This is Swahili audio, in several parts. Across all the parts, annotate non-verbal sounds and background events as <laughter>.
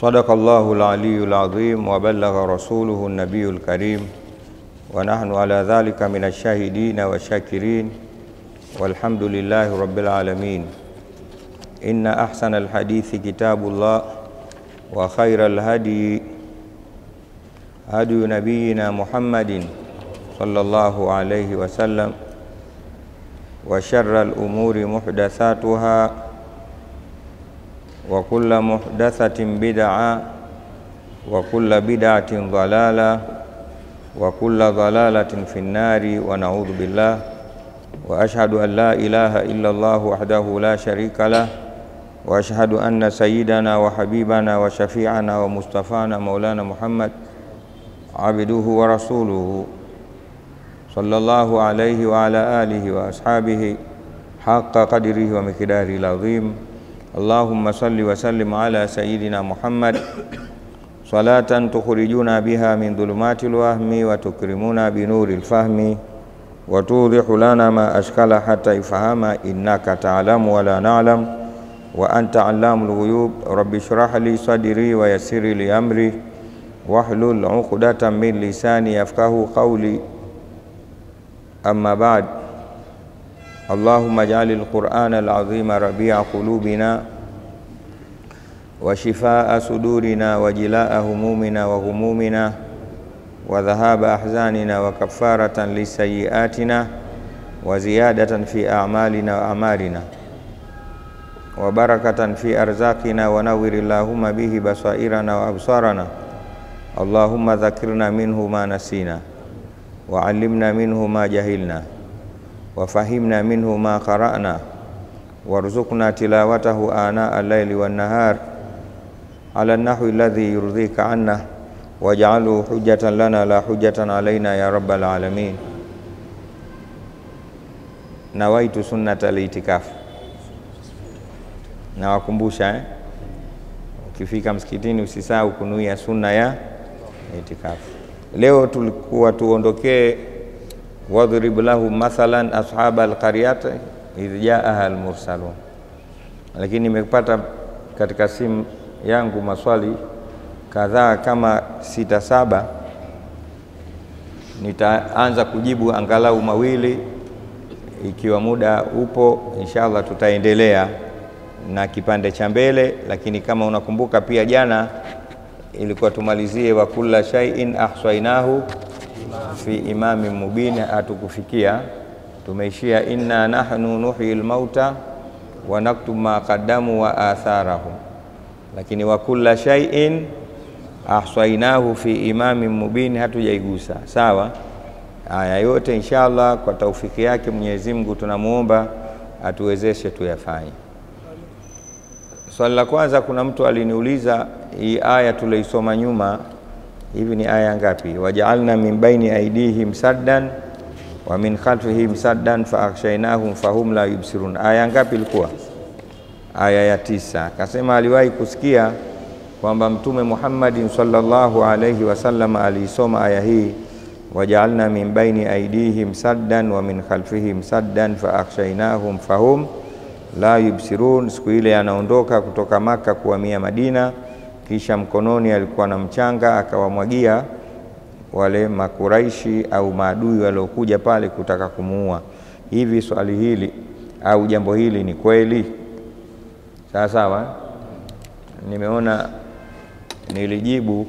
صدق الله العلي العظيم وبلغ رسوله النبي الكريم. ونحن على ذلك من الشاهدين والشاكرين. والحمد لله رب العالمين. إن أحسن الحديث كتاب الله وخير الهدي هدي نبينا محمد صلى الله عليه وسلم. وشر الأمور محدثاتها وكل محدثة بدعة وكل بدعة ضلالة وكل ضلالة في النار ونعوذ بالله. وأشهد أن لا إله إلا الله وحده لا شريك له وأشهد أن سيدنا وحبيبنا وشفيعنا ومصطفانا مولانا محمد عبده ورسوله صلى الله عليه وعلى آله وأصحابه حق قدره ومقداره العظيم. اللهم صل وسلم على سيدنا محمد. صلاة تخرجنا بها من ظلمات الوهم وتكرمنا بنور الفهم. وتوضح لنا ما أشكل حتى يفهم. إنك تعلم ولا نعلم. وأنت علام الغيوب. رب اشرح لي صدري ويسر لي أمري. واحلل عقدة من لساني يفقه قولي. أما بعد. اللهم اجعل القرآن العظيم ربيع قلوبنا وشفاء صدورنا وجلاء همومنا وغمومنا وذهاب أحزاننا وكفارة لسيئاتنا وزيادة في أعمالنا وأعمالنا وبركة في أرزاقنا ونور اللهم به بصائرنا وأبصارنا اللهم ذكرنا منه ما نسينا وعلمنا منه ما جهلنا وفهمنا منه ما قرأنا وارزقنا تلاوته آناء الليل والنهار على النحو الذي يرضيك عنا واجعله حجة لنا لا حجة علينا يا رب العالمين nawaitu sunnata al-itikafu. Nawakumbusha eh? Ukifika msikitini usisahau kunuia sunna ya itikafu. Leo tulikuwa tuondokee wadhrib lahum mathalan ashaba qaryat idh jaaha almursalun, lakini nimepata katika simu yangu maswali kadhaa kama sita saba. Nitaanza kujibu angalau mawili, ikiwa muda upo, inshallah tutaendelea na kipande cha mbele, lakini kama unakumbuka pia jana ilikuwa tumalizie wa kulla shay'in ahsainahu fi imamin mubin, hatukufikia tumeishia inna nahnu nuhyi lmauta wa naktub ma qaddamu wa atharahum, lakini wa kulla shay'in ahsainahu fi imamin mubin hatujaigusa. Sawa, haya yote inshallah kwa taufiki yake Mwenyezi Mungu tunamwomba atuwezeshe tuyafanye. Swali la kwanza, kuna mtu aliniuliza hii aya tuliisoma nyuma, hivi ni aya ngapi? wajaalna min baini aidihim saddan wa min khalfihim saddan faakhshaynahum fahum la yubsirun. Aya ngapi ilikuwa? Aya ya tisa. Akasema aliwahi kusikia kwamba Mtume Muhammadin sallallahu alayhi wasallam aliisoma aya hii wajaalna min baini aidihim saddan wa min khalfihim saddan faakhshaynahum fahum la yubsirun. Siku ile anaondoka kutoka Maka kuhamia Madina, kisha mkononi alikuwa na mchanga akawamwagia wale makuraishi au maadui waliokuja pale kutaka kumuua. Hivi swali hili au jambo hili ni kweli? Sawa sawa, nimeona nilijibu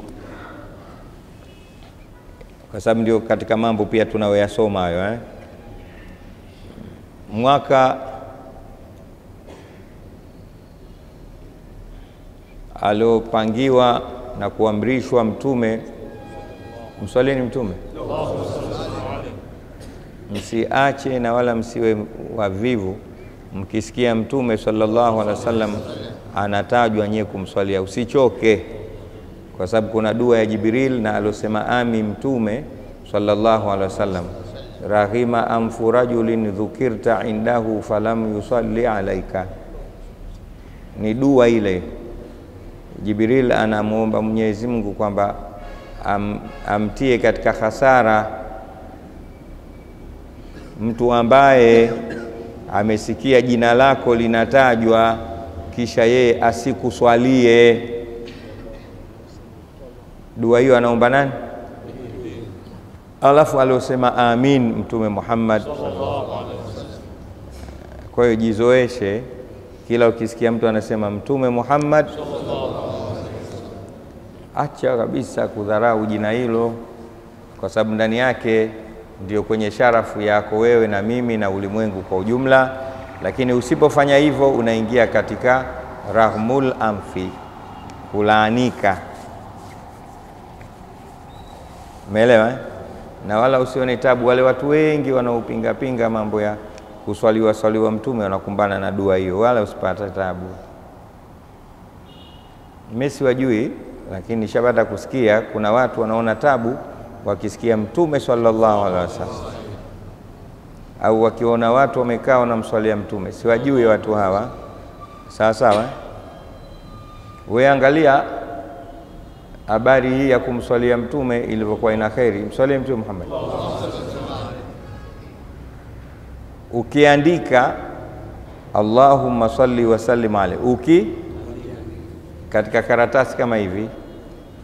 kwa sababu ndio katika mambo pia tunayoyasoma hayo eh? mwaka aliopangiwa na kuamrishwa Mtume, mswalini Mtume, msiache na wala msiwe wavivu. Mkisikia Mtume sallallahu alaihi wasallam anatajwa nyewe kumswalia, usichoke, kwa sababu kuna dua ya Jibril na alosema ami Mtume sallallahu alaihi wasallam, rahima anfu rajulin dhukirta indahu falam yusalli alaika, ni dua ile Jibril anamuomba Mwenyezi Mungu kwamba am, amtie katika hasara mtu ambaye amesikia jina lako linatajwa kisha yeye asikuswalie. Dua hiyo anaomba nani? Alafu aliosema amin Mtume Muhammad. Kwa hiyo jizoeshe, kila ukisikia mtu anasema Mtume Muhammad, acha kabisa kudharau jina hilo, kwa sababu ndani yake ndio kwenye sharafu yako wewe na mimi na ulimwengu kwa ujumla. Lakini usipofanya hivyo, unaingia katika rahmul amfi, kulaanika. Umeelewa eh? Na wala usione tabu. Wale watu wengi wanaopingapinga mambo ya kuswaliwa swaliwa mtume wanakumbana na dua hiyo, wala usipata tabu. Mimi siwajui, lakini nishapata kusikia kuna watu wanaona tabu wakisikia mtume sallallahu alaihi wasallam au wakiona watu wamekaa wanamswalia mtume. Siwajui watu hawa, sawa sawa. Wewe angalia habari hii ya kumswalia mtume ilivyokuwa ina kheri. Mswalie mtume Muhammad. Ukiandika Allahumma salli wa sallim alayhi, uki katika karatasi kama hivi,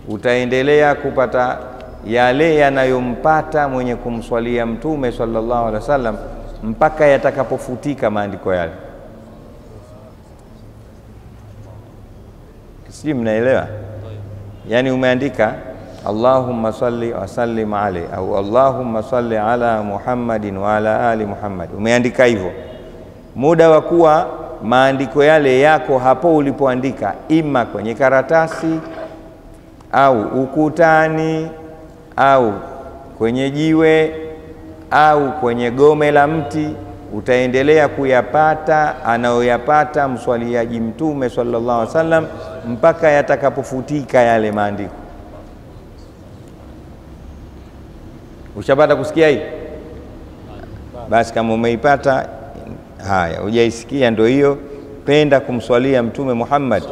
utaendelea kupata yale yanayompata mwenye kumswalia mtume sallallahu alaihi wasallam mpaka yatakapofutika maandiko yale. Si mnaelewa? Yaani umeandika Allahumma salli wa sallim alayhi au Allahumma salli ala Muhammadin wa ala ali Muhammad, umeandika hivyo, muda wa kuwa maandiko yale yako hapo ulipoandika, ima kwenye karatasi au ukutani au kwenye jiwe au kwenye gome la mti, utaendelea kuyapata anayoyapata mswaliaji mtume sallallahu alaihi wasallam mpaka yatakapofutika yale maandiko. Ushapata kusikia hii? Basi kama umeipata haya, hujaisikia ndio hiyo, penda kumswalia mtume Muhammad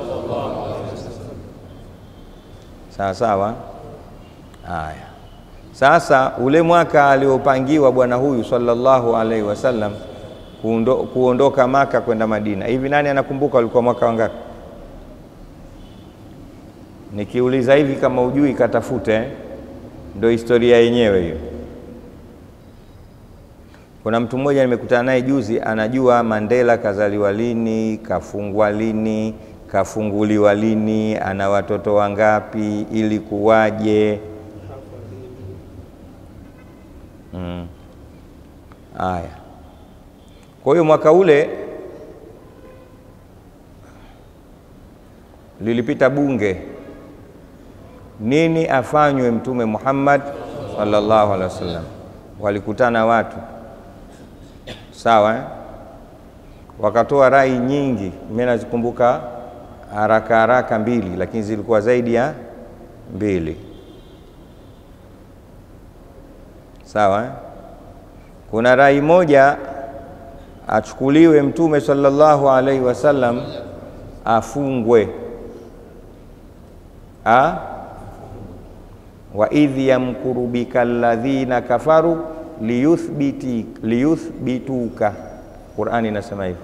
sawa sawa. Haya, sasa ule mwaka aliopangiwa bwana huyu sallallahu alaihi wasallam kuondo, kuondoka Maka kwenda Madina, hivi nani anakumbuka ulikuwa mwaka wangapi? Nikiuliza hivi kama ujui katafute, ndo historia yenyewe hiyo. Kuna mtu mmoja nimekutana naye juzi, anajua Mandela kazaliwa lini, kafungwa lini, kafunguliwa lini, ana watoto wangapi, ili kuwaje? Mm. Aya, kwa hiyo mwaka ule lilipita bunge, nini afanywe Mtume Muhammad sallallahu alaihi wasallam. Walikutana watu sawa, eh? Wakatoa rai nyingi, mimi nazikumbuka haraka haraka mbili, lakini zilikuwa zaidi ya mbili. Sawa eh? Kuna rai moja achukuliwe Mtume sallallahu alaihi wasallam afungwe ha? wa idh yamkuru bika alladhina kafaru liyuthbiti liyuthbituka. Qurani inasema hivyo,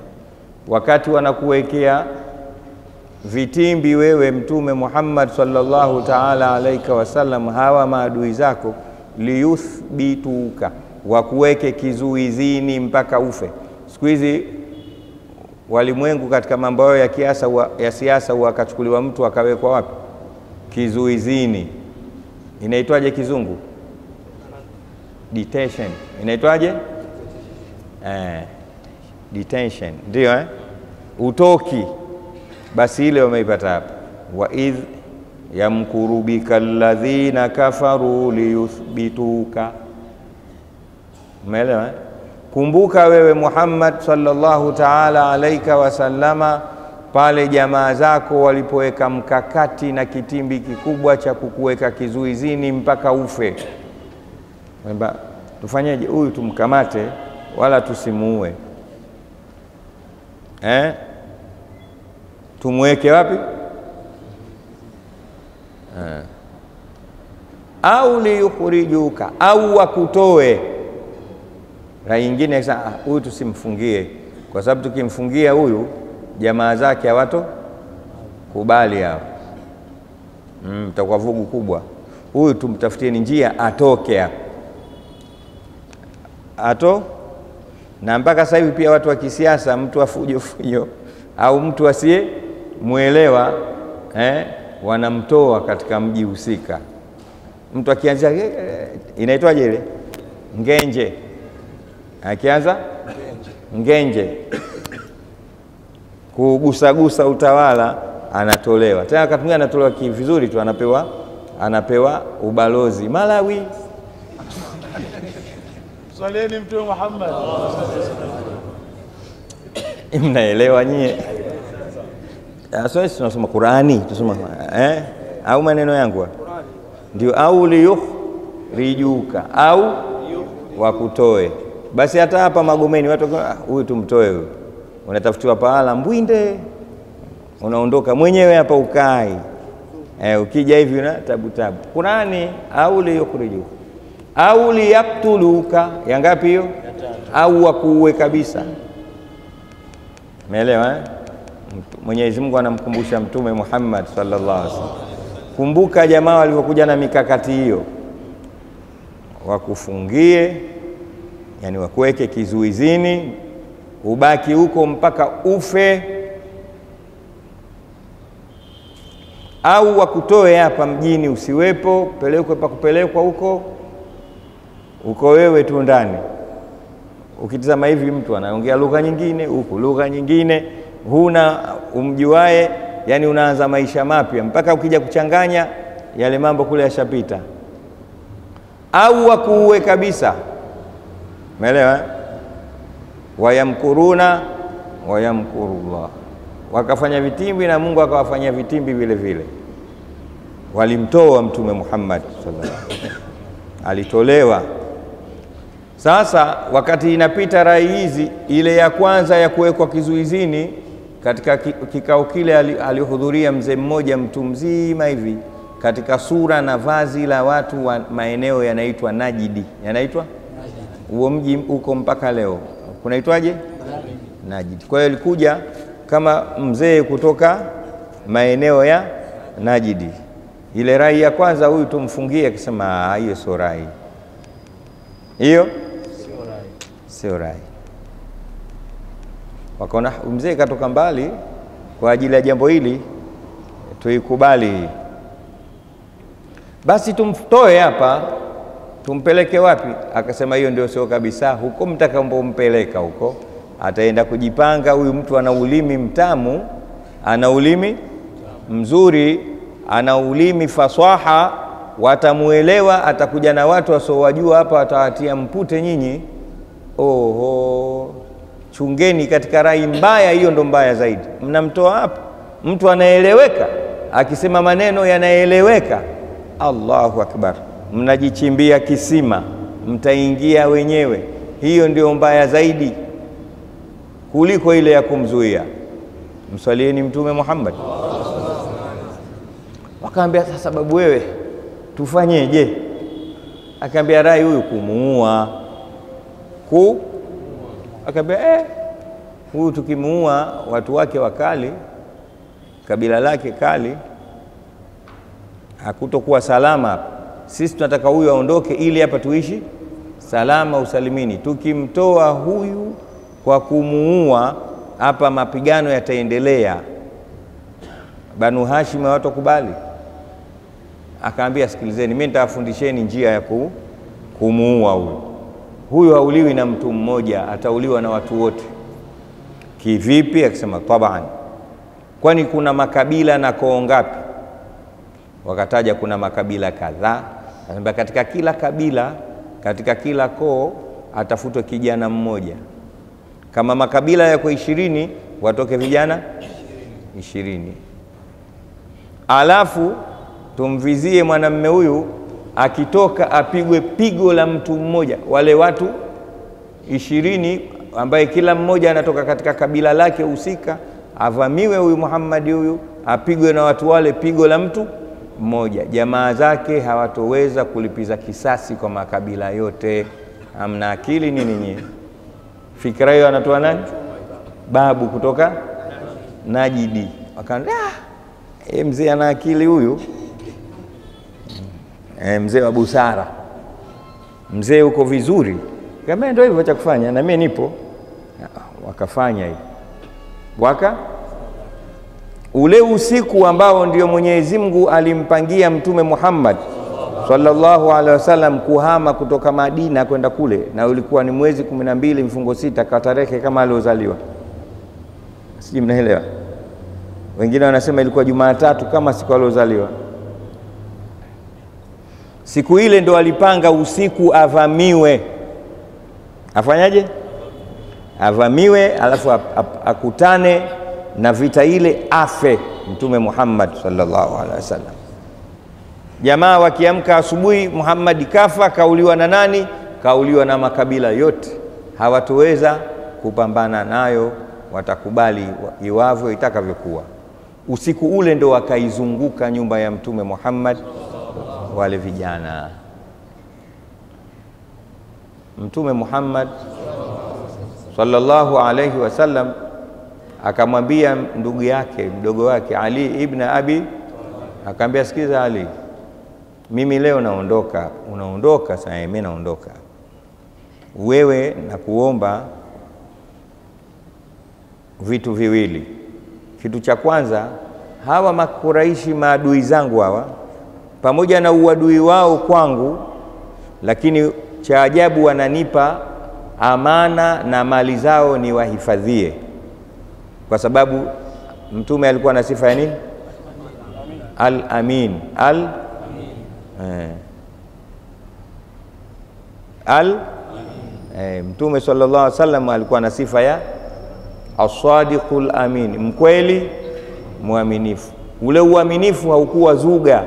wakati wanakuwekea vitimbi wewe Mtume Muhammad sallallahu taala alaika wasallam, hawa maadui zako, liyuthbituka, wakuweke kizuizini mpaka ufe. Siku hizi walimwengu katika mambo yao ya kiasa wa, ya siasa, akachukuliwa mtu akawekwa wapi? Kizuizini. Inaitwaje kizungu? Detention. Inaitwaje? Eh, detention ndio eh? Utoki basi ile wameipata hapa, wa idh yamkuru bika alladhina kafaru liyuthbituka. Umeelewa eh? Kumbuka wewe Muhammad sallallahu taala alaika wasallama, pale jamaa zako walipoweka mkakati na kitimbi kikubwa cha kukuweka kizuizini mpaka ufe. Kwamba tufanyeje? Huyu tumkamate wala tusimuue eh? Tumweke wapi? Ha. Au liyukhrijuka, au wakutoe. Rai nyingine sasa, huyu tusimfungie, kwa sababu tukimfungia huyu jamaa zake hawato kubali hao, mtakuwa mm, vugu kubwa. huyu tumtafutieni njia atoke hapo ato? Na mpaka sasa hivi pia watu wa kisiasa, mtu wa fujo au mtu asiye mwelewa eh, wanamtoa katika mji husika. Mtu akianza eh, inaitwaje ile ngenje, akianza ngenje kugusagusa utawala anatolewa tena, wakati mwingine anatolewa kivizuri tu, anapewa anapewa ubalozi Malawi. Swalieni Mtume Muhammad. Mnaelewa nyie? Sasa tunasoma Qurani, tunasoma eh, au maneno yangu ndio, au liyukhrijuka au wakutoe. Basi hata hapa Magomeni watu huyu tumtoe huyu, unatafutiwa pahala Mbwinde, unaondoka mwenyewe hapa ukai eh, ukija hivi na tabu tabu. Qurani au liyukhrijuka au liyaktuluka, yangapi hiyo? Au wakuue kabisa. Umeelewa eh? Mwenyezi Mungu anamkumbusha Mtume Muhammad sallallahu alaihi wasallam, kumbuka jamaa walivyokuja na mikakati hiyo, wakufungie, yani wakuweke kizuizini, ubaki huko mpaka ufe, au wakutoe hapa mjini usiwepo, pelekwe pa kupelekwa huko uko wewe tu ndani. Ukitizama hivi, mtu anaongea lugha nyingine huku lugha nyingine, huna umjuae, yani unaanza maisha mapya mpaka ukija kuchanganya yale mambo kule yashapita, au wakuue kabisa. Umeelewa? Wayamkuruna wayamkurullah, wakafanya vitimbi na Mungu akawafanyia vitimbi vile vile. Walimtoa Mtume Muhammad sallallahu alaihi wasallam, alitolewa sasa wakati inapita rai hizi, ile ya kwanza ya kuwekwa kizuizini, katika kikao kile alihudhuria mzee mmoja mtu mzima hivi katika sura na vazi la watu wa maeneo yanaitwa Najidi, yanaitwa huo mji huko mpaka leo kunaitwaje? Najidi. Kwa hiyo alikuja kama mzee kutoka maeneo ya Najidi. Ile rai ya kwanza, huyu tumfungie, akisema hiyo sio rai hiyo sio rai. Wakaona mzee katoka mbali kwa ajili ya jambo hili, tuikubali. hii Basi tumtoe hapa, tumpeleke wapi? Akasema hiyo ndio sio kabisa, huko mtakapompeleka huko ataenda kujipanga. Huyu mtu ana ulimi mtamu, ana ulimi mzuri, ana ulimi fasaha, watamuelewa. Atakuja na watu wasiowajua hapa, watawatia mpute nyinyi. Oho, chungeni katika rai mbaya hiyo, ndo mbaya zaidi. Mnamtoa hapa mtu anaeleweka, akisema maneno yanaeleweka. Allahu akbar, mnajichimbia kisima, mtaingia wenyewe. Hiyo ndio mbaya zaidi kuliko ile ya kumzuia. Mswalieni Mtume Muhammad. Wakaambia sasa, sababu wewe tufanyeje? Akaambia rai huyu kumuua ku akaambia eh, huyu tukimuua watu wake wakali, kabila lake kali, hakutokuwa salama. Sisi tunataka huyu aondoke, ili hapa tuishi salama usalimini. Tukimtoa huyu kwa kumuua, hapa mapigano yataendelea. Banu Hashim hawatakubali. Akaambia, sikilizeni, mimi nitawafundisheni njia ya kumuua huyu huyu hauliwi na mtu mmoja, atauliwa na watu wote. Kivipi? Akisema taban, kwani kuna makabila na koo ngapi? Wakataja kuna makabila kadhaa. Akasema katika kila kabila, katika kila koo atafutwe kijana mmoja. Kama makabila yako ishirini, watoke vijana ishirini, alafu tumvizie mwanamme huyu akitoka apigwe pigo la mtu mmoja, wale watu ishirini ambaye kila mmoja anatoka katika kabila lake husika, avamiwe huyu Muhammad huyu apigwe na watu wale pigo la mtu mmoja. Jamaa zake hawatoweza kulipiza kisasi kwa makabila yote. Amna akili nini nyie? Fikra hiyo anatoa nani? Babu kutoka Najidi. Wakaambia ah, mzee ana akili huyu e, mzee wa busara, mzee uko vizuri, kama ndio hivyo cha kufanya, na mimi nipo. Wakafanya hivi waka ule usiku ambao ndio Mwenyezi Mungu alimpangia Mtume Muhammad sallallahu alaihi wasallam kuhama kutoka Madina kwenda kule, na ulikuwa ni mwezi kumi na mbili mfungo sita kwa tarehe kama aliozaliwa, sijui mnaelewa. Wengine wanasema ilikuwa Jumatatu kama siku aliozaliwa. Siku ile ndo alipanga usiku avamiwe, afanyaje? Avamiwe, alafu akutane na vita ile, afe Mtume Muhammad sallallahu alaihi wasallam. Jamaa wakiamka asubuhi, Muhammad kafa. Kauliwa na nani? Kauliwa na makabila yote, hawatoweza kupambana nayo, watakubali iwavyo itakavyokuwa. Usiku ule ndo wakaizunguka nyumba ya Mtume Muhammad wale vijana. Mtume Muhammad sallallahu alaihi wasallam akamwambia ndugu yake mdogo wake Ali ibn Abi, akamwambia sikiza Ali, mimi leo naondoka. Unaondoka? Sasa mimi naondoka, wewe na kuomba vitu viwili. Kitu cha kwanza, hawa Makuraishi maadui zangu hawa, pamoja na uadui wao kwangu, lakini cha ajabu wananipa amana na mali zao niwahifadhie, kwa sababu mtume alikuwa na sifa ya nini? Al amin al? Eh, al? Eh, mtume sallallahu alaihi wasallam alikuwa na sifa ya asadiqul amin, mkweli mwaminifu. Ule uaminifu haukuwa zuga,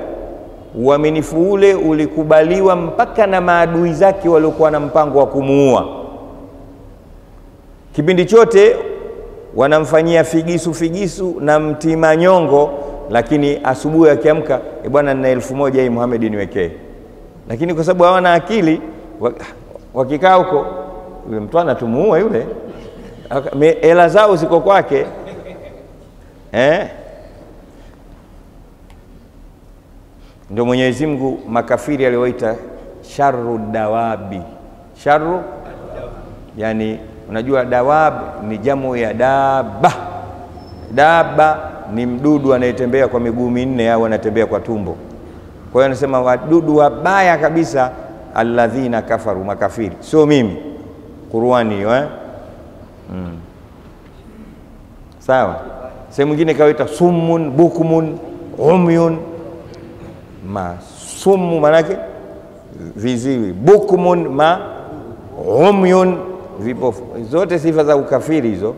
uaminifu ule ulikubaliwa mpaka na maadui zake waliokuwa na mpango wa kumuua. Kipindi chote wanamfanyia figisu figisu na mtima nyongo, lakini asubuhi akiamka, e bwana, nina elfu moja hii Muhammad niwekee. Lakini kwa sababu hawana akili, wakikaa huko, yule mtu anatumuua yule hela zao ziko kwake eh? Ndio Mwenyezi Mungu makafiri aliwaita sharu dawabi. Sharu yani, unajua dawab ni jamu ya daba. Daba ni mdudu anayetembea kwa miguu minne au anatembea kwa tumbo. Kwa hiyo anasema wadudu wabaya kabisa, alladhina kafaru, makafiri, sio mimi. Qur'ani hiyo eh? Mm. Sawa. Sehemu nyingine kawaita summun bukmun umyun ma sumu manake viziwi, bukmun ma umyun vipofu. Zote sifa za ukafiri hizo,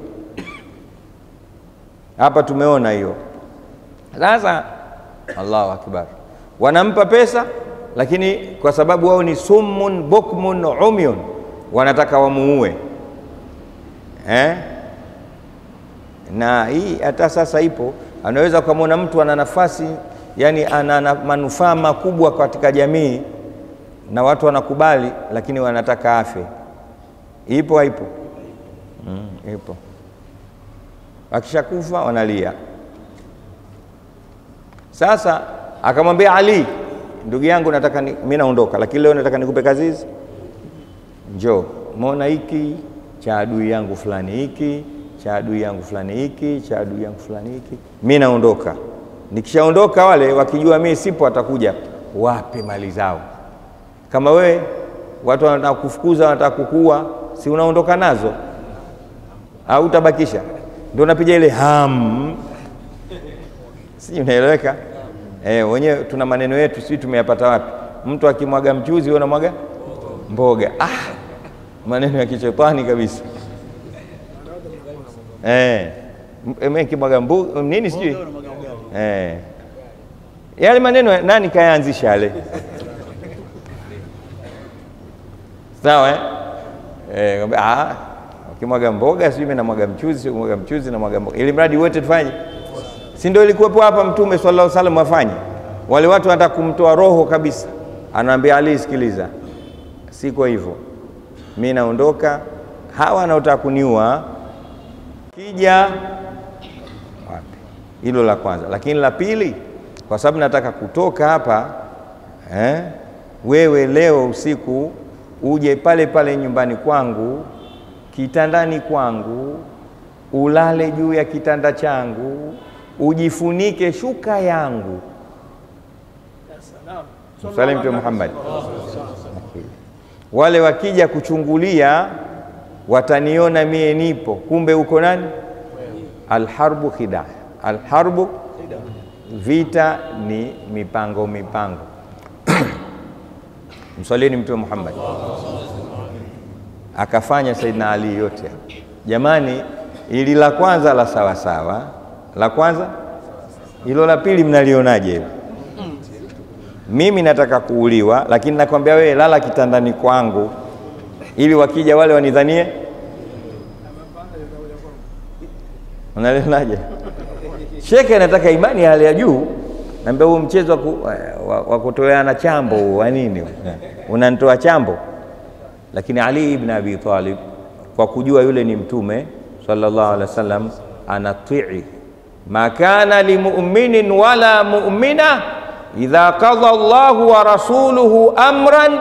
hapa tumeona hiyo. Sasa Allahu akbar, wanampa pesa, lakini kwa sababu wao ni summun bukmun umyun, wanataka wamuue Eh? Na hii hata sasa ipo, anaweza ukamwona mtu ana nafasi yani ana manufaa makubwa katika jamii na watu wanakubali, lakini wanataka afe. Ipo haipo? Mm, ipo. Akishakufa wanalia. Sasa akamwambia Ali, ndugu yangu, nataka ni, mimi naondoka, lakini leo nataka nikupe kazi hizi, njoo hiki cha adui yangu fulani hiki cha adui yangu fulani hiki cha adui yangu fulani hiki, mi naondoka. Nikishaondoka wale wakijua mimi sipo, watakuja wape mali zao. Kama wewe watu wanataka kufukuza, wanataka kukuua, si unaondoka nazo au utabakisha? Ndio unapiga ile ham, si unaeleweka? Eh, wenyewe tuna maneno yetu, si tumeyapata wapi? Mtu akimwaga mchuzi, wewe unamwaga mboga. Ah, maneno ya kishetani kabisa. Eh, kimwaga mbu nini sijui eh, yale maneno nani kayaanzisha yale? <laughs> Sawa eh? Eh, ah, ukimwaga mboga sijui na mwaga mchuzi, sio kumwaga mchuzi na mwaga mboga, ili mradi wote tufanye, si ndio? Ilikuwepo hapa Mtume sallallahu alaihi wasallam afanye, wale watu wanataka kumtoa roho kabisa, anaambia Ali, sikiliza, siko hivyo mi naondoka, hawa wanaotaka kuniua kija? Hilo la kwanza, lakini la pili, kwa sababu nataka kutoka hapa eh, wewe leo usiku uje pale pale nyumbani kwangu kitandani kwangu ulale juu ya kitanda changu ujifunike shuka yangu. Msali mtume Muhammad. Wale wakija kuchungulia wataniona mie nipo. Kumbe uko nani? Alharbu khida alharbu vita ni mipango mipango. <coughs> Mswalini mtume Muhammad. Akafanya Saidina Ali yote jamani ili la kwanza la sawasawa la kwanza hilo la pili mnalionaje? Mimi nataka kuuliwa lakini nakwambia wewe lala kitandani kwangu ili wakija wale wanidhanie. Unalionaje shekhe anataka imani ya hali ya juu. Naambia huu mchezo wa, wa, wa kutoleana chambo wa nini unanitoa chambo. Lakini Ali ibn Abi Talib kwa kujua yule ni mtume sallallahu alaihi wasallam anatii ma kana limuminin wala mu'mina idha qadha Allahu wa rasuluhu amran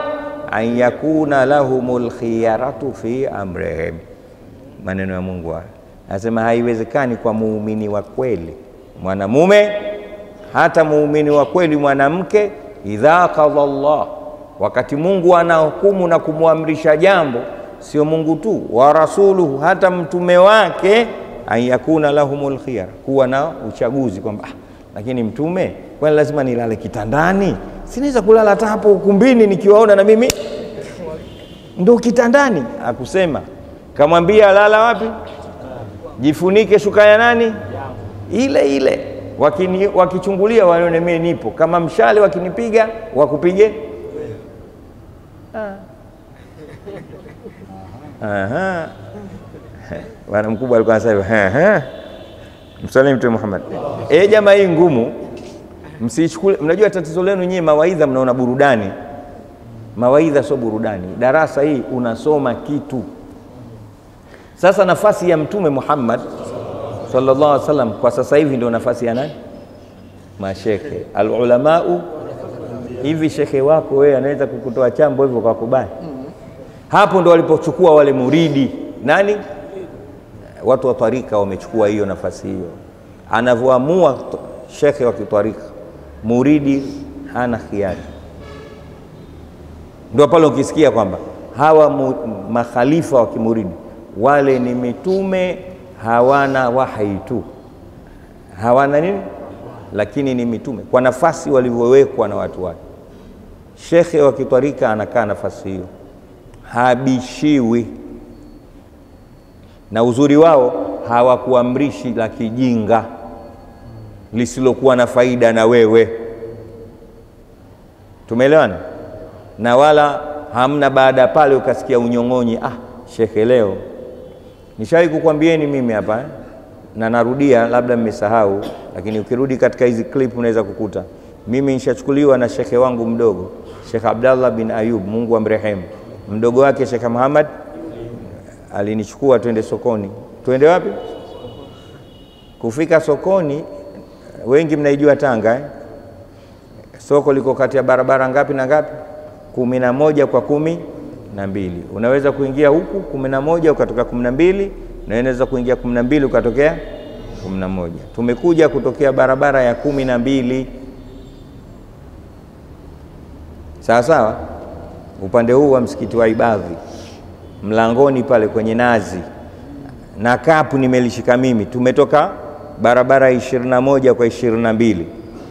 an yakuna lahumul khiyaratu fi amrihim, maneno ya Mungu haya. Anasema haiwezekani kwa muumini wa kweli mwanamume, hata muumini wa kweli mwanamke, idha qadha Allah, wakati Mungu anahukumu na kumwamrisha jambo, sio Mungu tu, wa rasuluhu, hata mtume wake, an yakuna lahumul khiyara, kuwa na uchaguzi kwamba ah, lakini mtume kwani lazima nilale kitandani? Sinaweza kulala hata hapo ukumbini nikiwaona na mimi ndo kitandani. Akusema kamwambia lala wapi? Jifunike shuka ya nani? Ile ile. Wakini, wakichungulia wanione mimi nipo kama mshale, wakinipiga wakupige. Aha. Bwana mkubwa alikuwa anasema msalimu Mtume Muhammad. Eh, jamaa hii ngumu msichukue. Mnajua tatizo lenu nyinyi mawaidha, mnaona burudani. Mawaidha sio burudani. Darasa hii unasoma kitu. Sasa nafasi ya Mtume Muhammad sallallahu alaihi wasallam kwa sasa hivi ndio nafasi ya nani? Mashekhe alulamau. Hivi shekhe wako wewe anaweza kukutoa chambo hivyo kwa kubali? Hapo ndo walipochukua wale muridi nani watu wa tarika wamechukua hiyo nafasi hiyo, anavyoamua shekhe wa kitarika, muridi hana khiari. Ndio pale ukisikia kwamba hawa makhalifa wa kimuridi wale ni mitume, hawana wahi tu, hawana nini, lakini ni mitume kwa nafasi walivyowekwa na watu wake. Shekhe wa kitwarika anakaa nafasi hiyo, habishiwi na uzuri wao hawakuamrishi la kijinga lisilokuwa na faida na wewe. Tumeelewana? Na wala hamna baada ya pale ukasikia unyong'onyi, ah, shekhe leo nishawahi kukwambieni mimi hapa na narudia, labda mmesahau, lakini ukirudi katika hizi clip unaweza kukuta mimi nishachukuliwa na shekhe wangu mdogo Sheikh Abdallah bin Ayub, Mungu amrehemu, mdogo wake Sheikh Muhammad alinichukua twende sokoni. Twende wapi? Kufika sokoni, wengi mnaijua Tanga eh? Soko liko kati ya barabara ngapi na ngapi? kumi na moja kwa kumi na mbili. Unaweza kuingia huku kumi na moja ukatokea kumi na mbili na unaweza kuingia kumi na mbili ukatokea kumi na moja. Tumekuja kutokea barabara ya kumi na mbili sawa sawa, upande huu wa msikiti wa Ibadhi mlangoni pale kwenye nazi na kapu nimelishika mimi. Tumetoka barabara ishirini na moja kwa ishirini na mbili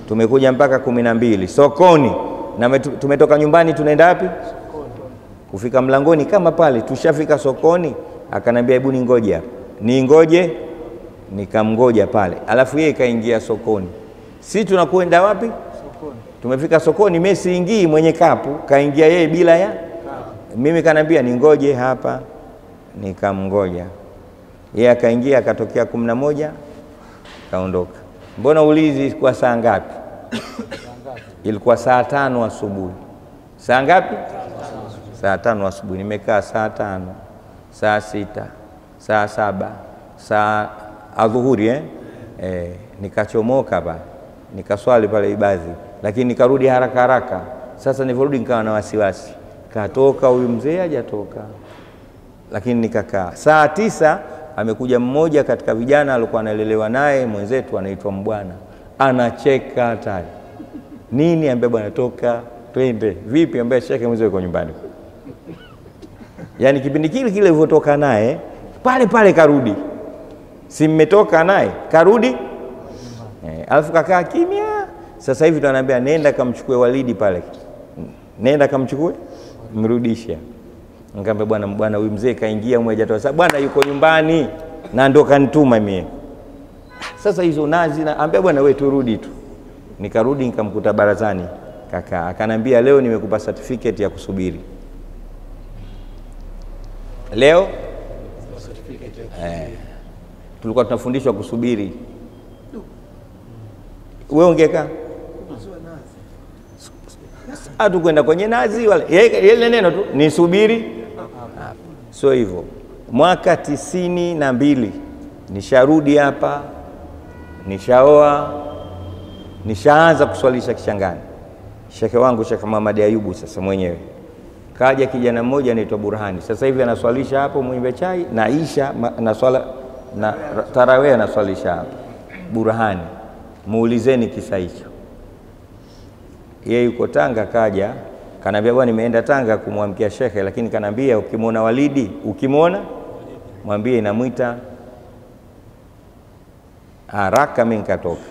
tumekuja mpaka kumi na mbili sokoni, na tumetoka nyumbani tunaenda wapi? Kufika mlangoni kama pale tushafika sokoni, akanambia hebu ningoja ningoje. nikamngoja pale, alafu yeye kaingia sokoni. Si tunakwenda wapi? Sokoni. Tumefika sokoni, mimi siingii, mwenye kapu kaingia yeye bila ya kapu. mimi kanambia ningoje hapa, nikamngoja yeye, akaingia akatokea kumi na moja kaondoka. Mbona ulizi kwa saa ngapi? <coughs> Ilikuwa saa tano asubuhi. Saa ngapi? Saa tano asubuhi. Nimekaa saa tano, saa sita, saa saba, saa adhuhuri eh? Eh, nikachomoka pa nikaswali pale Ibadhi, lakini nikarudi haraka haraka Sasa nilivyorudi nikawa na wasiwasi, katoka huyu mzee hajatoka, lakini nikakaa. Saa tisa amekuja mmoja katika vijana alikuwa analelewa naye mwenzetu, anaitwa Mbwana, anacheka hatari. Nini? ambaye bwana, toka twende. Vipi? ambaye shekhe, mzee yuko nyumbani. Yaani kipindi kile kile ulivyotoka naye pale pale karudi, si mmetoka naye karudi eh, alafu kakaa kimya. Sasa hivi tunaambia nenda kamchukue Walidi pale, nenda kamchukue mrudisha. Nikamwambia bwana, bwana huyu mzee kaingia mwejatoa. Sasa bwana yuko nyumbani na ndo kanituma mie. Sasa hizo nazi na ambia bwana, wewe turudi tu. Nikarudi nikamkuta barazani kaka, akanambia leo nimekupa certificate ya kusubiri leo eh, tulikuwa tunafundishwa kusubiri. Wewe ungekaa hatukwenda kwenye nazi wala ile neno tu nisubiri, sio hivyo. Mwaka tisini na mbili nisharudi hapa, nishaoa, nishaanza kuswalisha Kishangani. Shekhe wangu Shekhe Muhamadi Ayubu sasa mwenyewe kaja kijana mmoja anaitwa Burhani, sasa hivi anaswalisha hapo Mwimbe Chai na Isha na swala na tarawih anaswalisha hapo Burhani. Muulizeni kisa hicho. Yeye yuko Tanga, kaja kanambia, bwana, nimeenda Tanga kumwamkia shekhe, lakini kanaambia ukimwona Walidi, ukimwona mwambie inamwita haraka. Mimi nikatoka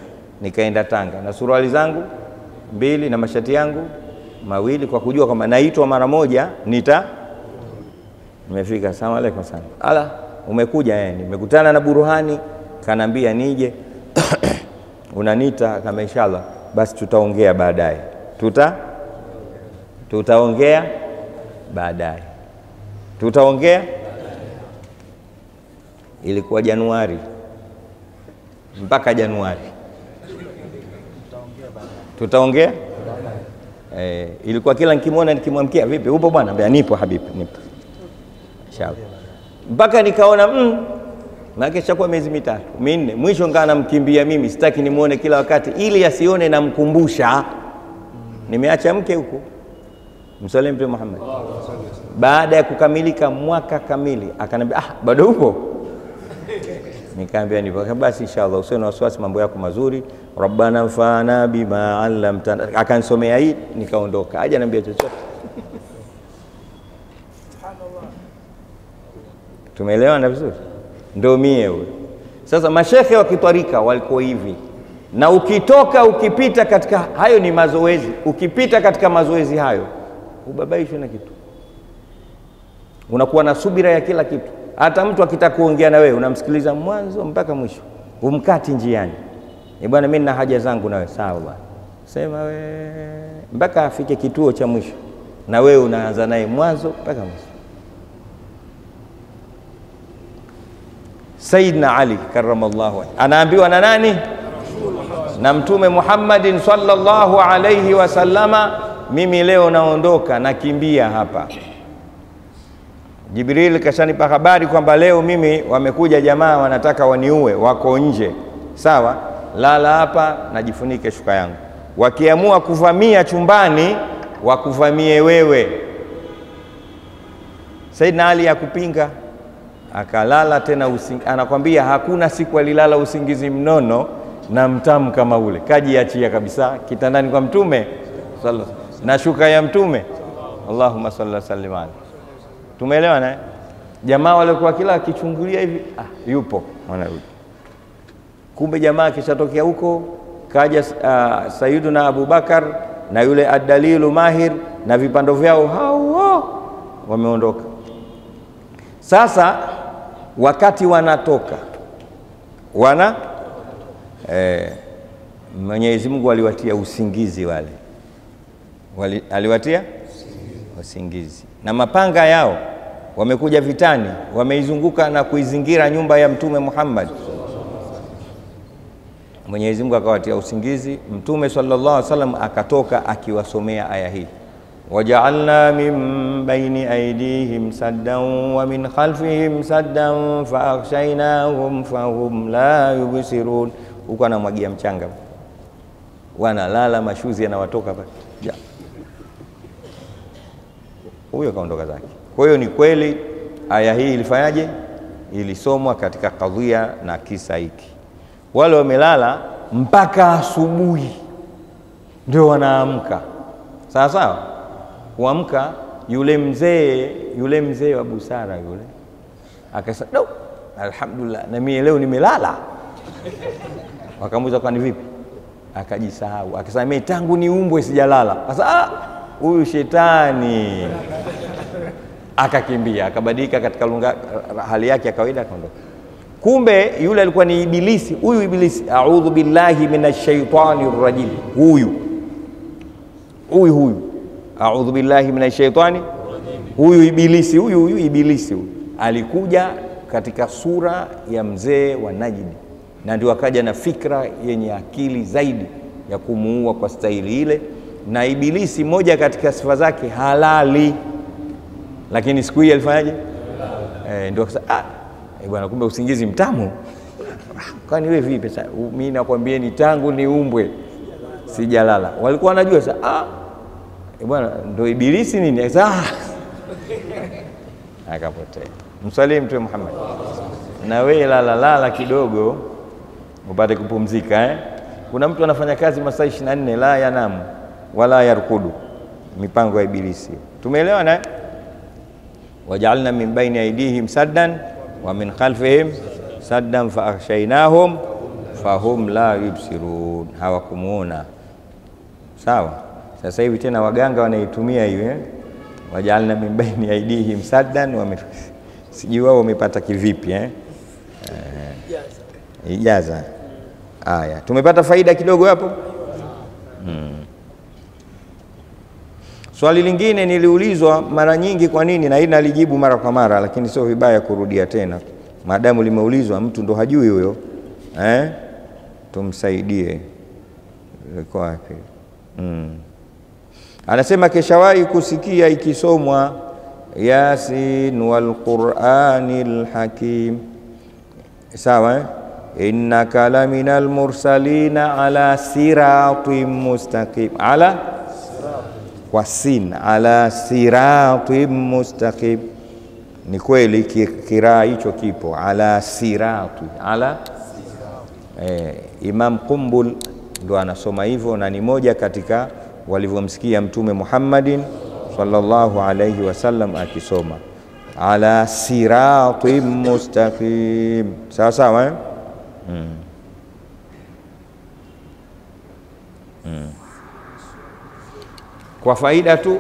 nikaenda Tanga na suruali zangu mbili na mashati yangu mawili kwa kujua kwamba naitwa mara moja nita nimefika. Asalamu alaykum sana. Ala, umekuja eh? Nimekutana na Buruhani kanambia nije <coughs> unanita kama inshallah, basi tutaongea baadaye, tuta tutaongea baadaye, tutaongea. Ilikuwa Januari mpaka Januari, tutaongea Eh, ilikuwa kila nikimwona nikimwamkia, vipi upo bwana? Ambia nipo habibi, nipo inshallah, mpaka nikaona mm, maana chakuwa miezi mitatu minne, mwisho ngaa namkimbia mimi, sitaki nimwone kila wakati, ili asione namkumbusha nimeacha mke huko. msalimu Mtume Muhammad. Baada ya kukamilika mwaka kamili, akanambia ah, bado upo? Nikaambia nipo. Basi inshallah, usio na wasiwasi, mambo yako mazuri. Rabbana mfana bima allamtana, akansomea hii, nikaondoka. Aja niambia chochote. Tumeelewana vizuri? Ndio mie huyo. Sasa mashekhe wa kitwarika walikuwa hivi, na ukitoka ukipita katika hayo, ni mazoezi. Ukipita katika mazoezi hayo, ubabaishwe na kitu, unakuwa na subira ya kila kitu hata mtu akitaka kuongea na wewe unamsikiliza mwanzo mpaka mwisho, umkati njiani. E bwana, mimi nina haja zangu na wewe. Sawa bwana, sema we mpaka afike kituo cha mwisho, na wewe unaanza naye mwanzo mpaka mwisho. Sayyidina Ali karamallahu wajhu anaambiwa na nani? Na Mtume Muhammadin sallallahu alayhi wasallama, mimi leo naondoka, nakimbia hapa Jibril kashanipa habari kwamba leo mimi wamekuja jamaa wanataka waniue, wako nje. Sawa, lala hapa, najifunike shuka yangu. Wakiamua kuvamia chumbani, wakuvamie wewe. Saidina Ali akupinga, akalala tena usingi, anakwambia hakuna siku alilala usingizi mnono na mtamu kama ule. Kajiachia kabisa kitandani kwa Mtume na shuka ya Mtume. Allahumma salli sallim alayhi Tumeelewa naye jamaa waliokuwa kila akichungulia hivi, ah, yupo mwanarudi. Kumbe jamaa akishatokea huko kaja uh, Sayyiduna Abubakar na yule Adalilu Mahir na vipando vyao hao wameondoka. Sasa wakati wanatoka wana eh, Mwenyezi Mungu aliwatia usingizi wale wali, aliwatia usingizi na mapanga yao wamekuja vitani, wameizunguka na kuizingira nyumba ya Mtume Muhammad. Mwenyezi Mungu akawatia usingizi. Mtume sallallahu alaihi wasallam akatoka akiwasomea aya hii, wajaalna min baini aidihim saddan wa min khalfihim saddan faaghshaynahum fahum la yubsirun. Huko anamwagia mchanga, wanalala mashuzi yanawatoka pale huyo kaondoka zake. Kwa hiyo ni kweli aya hii ilifanyaje? Ilisomwa katika kadhia na kisa hiki. Wale wamelala mpaka asubuhi ndio wanaamka, sawa sawa. Kuamka yule mzee yule mzee wa busara yule akasema, no, alhamdulillah, na mimi leo nimelala. Wakamuuliza, kwani vipi? Akajisahau akasema, mimi tangu niumbwe sijalala. Sasa ah, huyu shetani akakimbia akabadilika katika lunga, hali yake ya kawaida akaondoka. Kumbe yule alikuwa ni Ibilisi. Huyu Ibilisi, audhu billahi minash rajim, huyu. Huyu huyu, audhu billahi minash shaitani, huyu Ibilisi, huyu huyu Ibilisi. Huyu alikuja katika sura ya mzee wa Najdi, na ndio akaja na fikra yenye akili zaidi ya kumuua kwa staili ile. Na Ibilisi, moja katika sifa zake halali lakini siku hii alifanyaje? Eh, ndio akasema ah, e, bwana, kumbe usingizi mtamu. Kwani wewe vipi sasa? Mimi nakwambia ni tangu niumbwe sijalala. Walikuwa wanajua sasa, ah, e, bwana, ndio ibilisi nini? Akasema ah, <laughs> akapotea. Msalimu Mtume Muhammad. Na wewe lala lala kidogo upate kupumzika eh? Kuna mtu anafanya kazi masaa 24 la yanamu wala yarkudu, mipango ya ibilisi. Tumeelewana eh? Wajaalna min baini aidihim saddan wa min khalfihim saddan faaghshaynahum fahum la yubsirun, hawakumuona. Sawa. Sasa hivi tena waganga wanaitumia hiyo eh? wajaalna min baini aidihim saddan wa min <laughs> sijui wao wamepata kivipi eh? Ijaza. Aya, tumepata faida kidogo hapo hmm. Swali lingine niliulizwa mara nyingi, kwa nini, na hili nalijibu mara kwa mara, lakini sio vibaya kurudia tena, maadamu limeulizwa, mtu ndo hajui huyo eh? Tumsaidie. Liko wapi? mm. Anasema keshawahi kusikia ikisomwa Yasin wal Qur'anil Hakim, sawa eh? innaka laminal mursalina ala siratin mustaqim ala kwa sin ala siratin mustaqim. Ni kweli kiraa hicho kipo ala sirati ala eh, Imam Qumbul ndo anasoma hivyo, na ni moja katika walivyomsikia Mtume Muhammadin sallallahu alayhi wasallam akisoma ala siratin mustaqim, sawa sawa eh? mm. Mm. Kwa faida tu,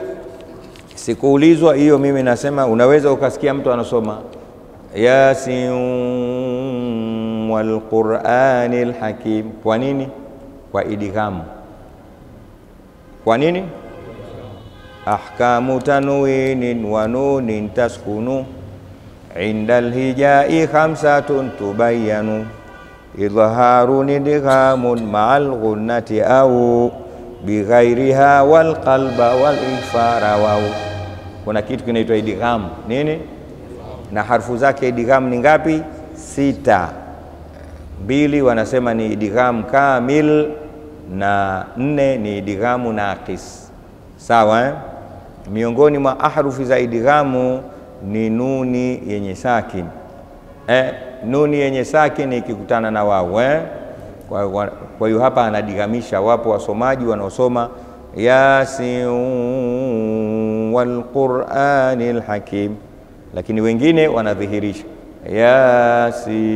sikuulizwa hiyo. Mimi nasema unaweza ukasikia mtu anasoma Yasin wal Qur'anil Hakim. Kwa nini? Kwa idghamu. Kwa nini? ahkamu tanwinin wa nunin taskunu inda alhijai khamsatun tubayanu idharun idghamun ma'al ghunnati au bighairiha walqalba walifara wau. Kuna kitu kinaitwa idgham nini, na harfu zake idgham ni ngapi? Sita. Mbili wanasema ni idgham kamil na nne ni idghamu naqis. Sawa eh? Miongoni mwa ahrufi za idghamu ni nuni yenye sakin eh, nuni yenye sakin ikikutana na wau eh? Kwa hiyo hapa anadigamisha. Wapo wasomaji wanaosoma Yasin wal Qur'anil Hakim, lakini wengine wanadhihirisha Yasin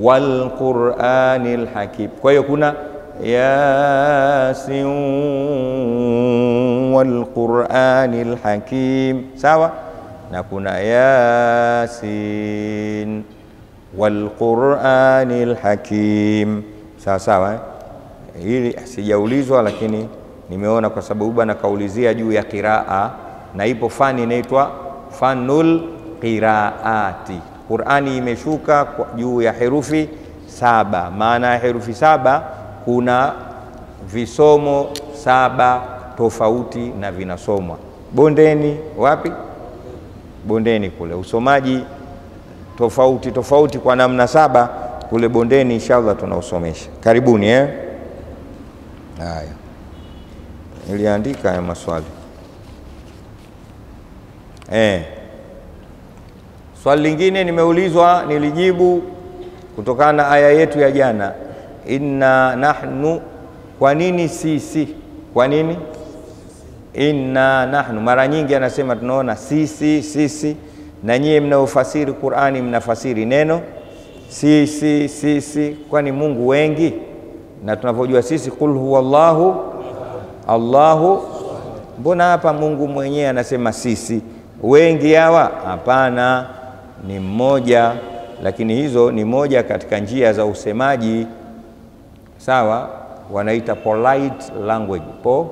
wal Qur'anil Hakim. Kwa hiyo kuna Yasin wal Qur'anil Hakim, sawa na kuna Yasin wal Qur'anil Hakim, sawa sawa eh? Hili sijaulizwa, lakini nimeona kwa sababu bwana kaulizia juu ya qiraa, na ipo fani inaitwa fanul qiraati. Qur'ani imeshuka juu ya herufi saba. Maana ya herufi saba, kuna visomo saba tofauti na vinasomwa bondeni. Wapi? Bondeni kule, usomaji tofauti tofauti kwa namna saba kule bondeni. Inshallah tunausomesha. Karibuni eh? Haya, niliandika haya maswali eh. Swali lingine nimeulizwa, nilijibu kutokana na aya yetu ya jana, inna nahnu. Kwa nini sisi? Kwa nini inna nahnu? Mara nyingi anasema tunaona sisi sisi, na nyie mnaofasiri Qur'ani mnafasiri neno. Sisi sisi, kwani Mungu wengi? Na tunavyojua sisi, qul huwallahu Allahu. Mbona hapa Mungu mwenyewe anasema sisi wengi hawa? Hapana, ni mmoja, lakini hizo ni moja katika njia za usemaji. Sawa, wanaita polite language. Po,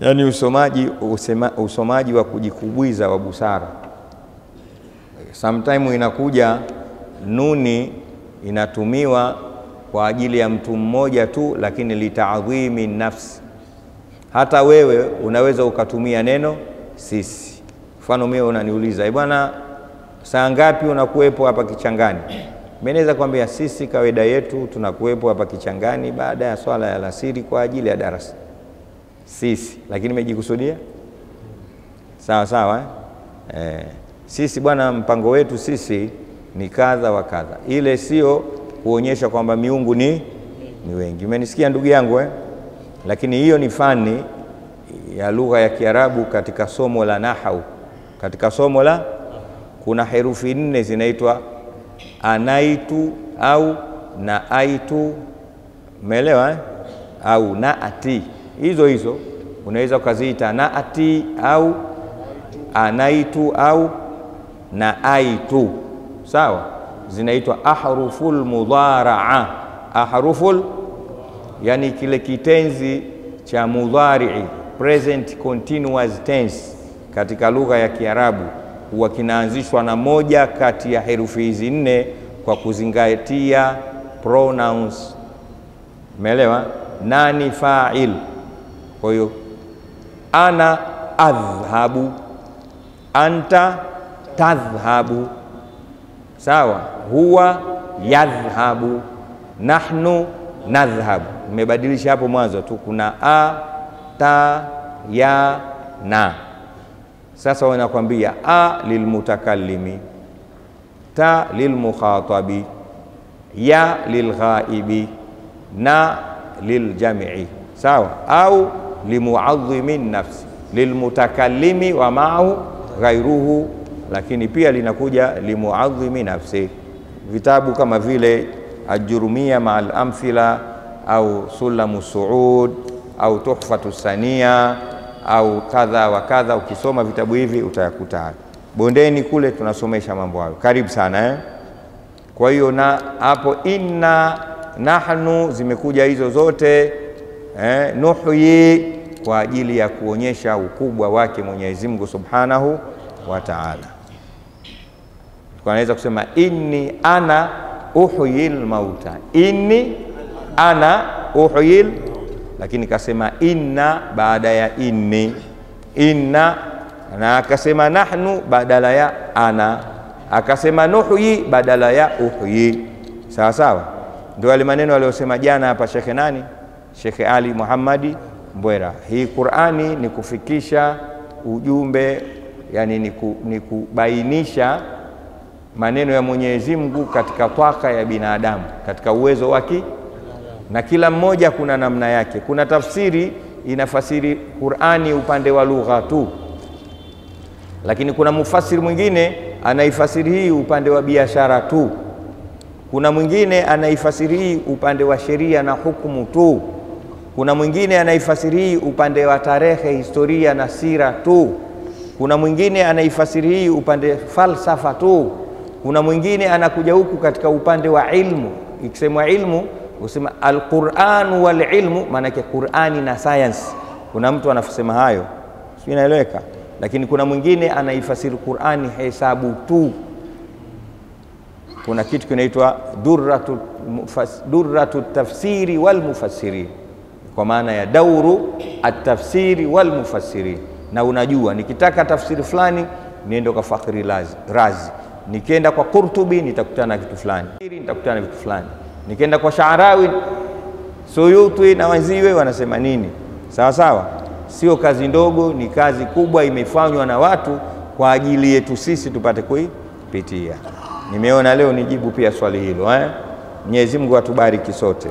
yani usomaji, usema, usomaji wa kujikubwiza wa busara. Sometime inakuja nuni inatumiwa kwa ajili ya mtu mmoja tu, lakini litaadhimi nafsi. Hata wewe unaweza ukatumia neno sisi. Mfano mimi unaniuliza, bwana, saa ngapi unakuwepo hapa Kichangani? Mimi naweza kwambia sisi, kawaida yetu tunakuwepo hapa Kichangani baada ya swala ya alasiri kwa ajili ya darasa sisi, lakini nimejikusudia sawa sawa eh? Sisi bwana, mpango wetu sisi ni kadha wa kadha. Ile sio kuonyesha kwamba miungu ni, ni wengi. Umenisikia ndugu yangu eh? Lakini hiyo ni fani ya lugha ya Kiarabu katika somo la nahau. Katika somo la kuna herufi nne zinaitwa anaitu au naaitu, umeelewa eh? au naati. Hizo hizo unaweza ukaziita naati au anaitu au naaitu, sawa, zinaitwa ahruful mudharaa. Ahruful yani kile kitenzi cha mudharii present continuous tense katika lugha ya Kiarabu huwa kinaanzishwa na moja kati ya herufi hizi nne kwa kuzingatia pronouns. Umeelewa? Nani fa'il? Kwa hiyo ana adhhabu, anta tadhhabu, sawa. Huwa yadhhabu, nahnu nadhhabu. Nimebadilisha hapo mwanzo tu, kuna a ta ya na. Sasa wanakwambia a lilmutakallimi, ta lilmukhatabi, ya lilghaibi, na liljamii, sawa au limuadhimi nafsi, lilmutakallimi wa maahu ghairuhu, lakini pia linakuja limuadhimi nafsi. Vitabu kama vile Ajurumia maa alamthila au Sulamu Suud au Tuhfatu Sania au kadha wa kadha, ukisoma vitabu hivi utayakuta. Bondeni kule tunasomesha mambo hayo, karibu sana eh? Kwa hiyo na hapo inna nahnu zimekuja hizo zote eh, nuhyi kwa ajili ya kuonyesha ukubwa wake Mwenyezi Mungu Subhanahu wa Ta'ala. Anaweza kusema inni ana uhyil mauta, inni ana uhyil, lakini kasema inna baada ya inni, inna na akasema nahnu badala ya ana, akasema nuhyi badala ya uhyi. Sawa sawa, ndio yale maneno aliyosema jana hapa Shekhe nani, Shekhe Ali Muhammadi Mbwera. Hii Qur'ani ni kufikisha ujumbe, yani ni, kubainisha ni kubainisha maneno ya Mwenyezi Mungu katika twaka ya binadamu, katika uwezo wake, na kila mmoja kuna namna yake. Kuna tafsiri inafasiri Qur'ani upande wa lugha tu, lakini kuna mufasiri mwingine anaifasiri hii upande wa biashara tu. Kuna mwingine anaifasiri hii upande wa sheria na hukumu tu. Kuna mwingine anaifasiri hii upande wa tarehe, historia na sira tu. Kuna mwingine anaifasiri hii upande falsafa tu. Kuna mwingine anakuja huku katika upande wa ilmu. Ikisemwa ilmu usema alquran wal ilmu, maanake Qurani na sayansi. Kuna mtu anasema hayo, sio, inaeleweka. Lakini kuna mwingine anaifasiri Qurani hesabu tu. Kuna kitu kinaitwa durratu, durratu tafsiri wal mufassirin, kwa maana ya dauru atafsiri wal mufassirin. Na unajua nikitaka tafsiri fulani niende kwa Fakhri Razi, nikienda kwa kurtubi nitakutana na kitu fulani, nitakutana na kitu fulani, nikienda kwa Shaarawi, Suyuti na waziwe wanasema nini? Sawa sawa. sio kazi ndogo, ni kazi kubwa, imefanywa na watu kwa ajili yetu sisi tupate kuipitia. Nimeona leo nijibu pia swali hilo eh? Mwenyezi Mungu atubariki sote.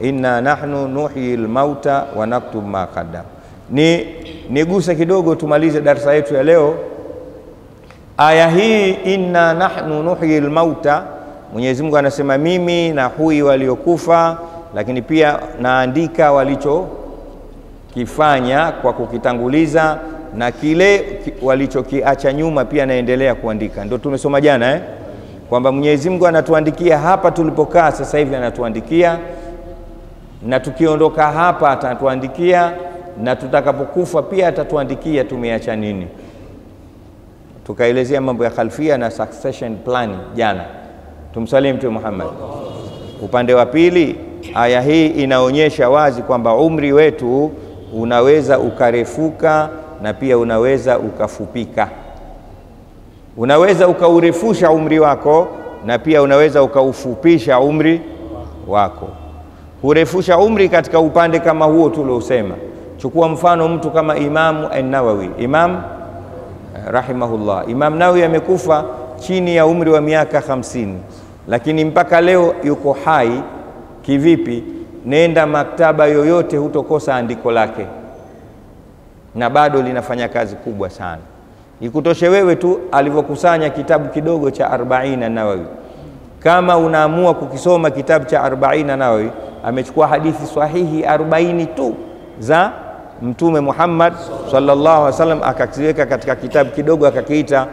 Inna nahnu nuhyi lmauta wa naktub ma qaddam. Ni niguse kidogo tumalize darsa yetu ya leo. Aya hii inna nahnu nuhyi lmauta, Mwenyezi Mungu anasema mimi na hui waliokufa, lakini pia naandika walichokifanya kwa kukitanguliza na kile walichokiacha nyuma pia naendelea kuandika. Ndio tumesoma jana eh? kwamba Mwenyezi Mungu anatuandikia hapa tulipokaa sasa hivi, anatuandikia na tukiondoka hapa atatuandikia, na tutakapokufa pia atatuandikia tumeacha nini. Tukaelezea mambo ya khalfia na succession plan jana. Tumsalie Mtume Muhammad. Upande wa pili, aya hii inaonyesha wazi kwamba umri wetu unaweza ukarefuka na pia unaweza ukafupika. Unaweza ukaurefusha umri wako na pia unaweza ukaufupisha umri wako. Kurefusha umri katika upande kama huo tuliosema, chukua mfano mtu kama Imamu An-Nawawi, Imam rahimahullah. Imam Nawawi amekufa chini ya umri wa miaka hamsini, lakini mpaka leo yuko hai. Kivipi? Nenda maktaba yoyote, hutokosa andiko lake na bado linafanya kazi kubwa sana. Ikutoshe wewe tu alivyokusanya kitabu kidogo cha Arbaina Nawawi. Kama unaamua kukisoma kitabu cha Arbaina Nawawi, amechukua hadithi sahihi 40 tu za Mtume Muhammad sallallahu alaihi wasallam, akakiweka katika kitabu kidogo akakiita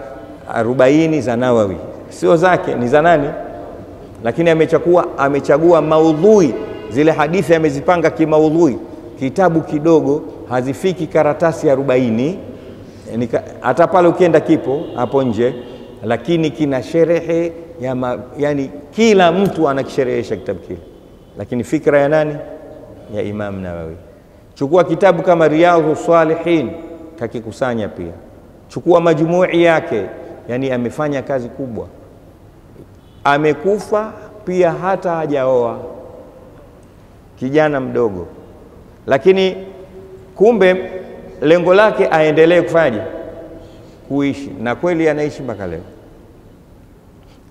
Arobaini za Nawawi. Sio zake, ni za nani? Lakini amechagua amechagua maudhui, zile hadithi amezipanga kimaudhui. Kitabu kidogo hazifiki karatasi arobaini hata pale ukienda kipo hapo nje, lakini kina sherehe ya ma, yani kila mtu anakisherehesha kitabu kile, lakini fikra ya nani? Ya Imam Nawawi. Chukua kitabu kama Riyadhu Salihin kakikusanya pia, chukua majumui yake, yani amefanya kazi kubwa. Amekufa pia hata hajaoa, kijana mdogo, lakini kumbe lengo lake aendelee kufanyaje? Kuishi, na kweli anaishi mpaka leo,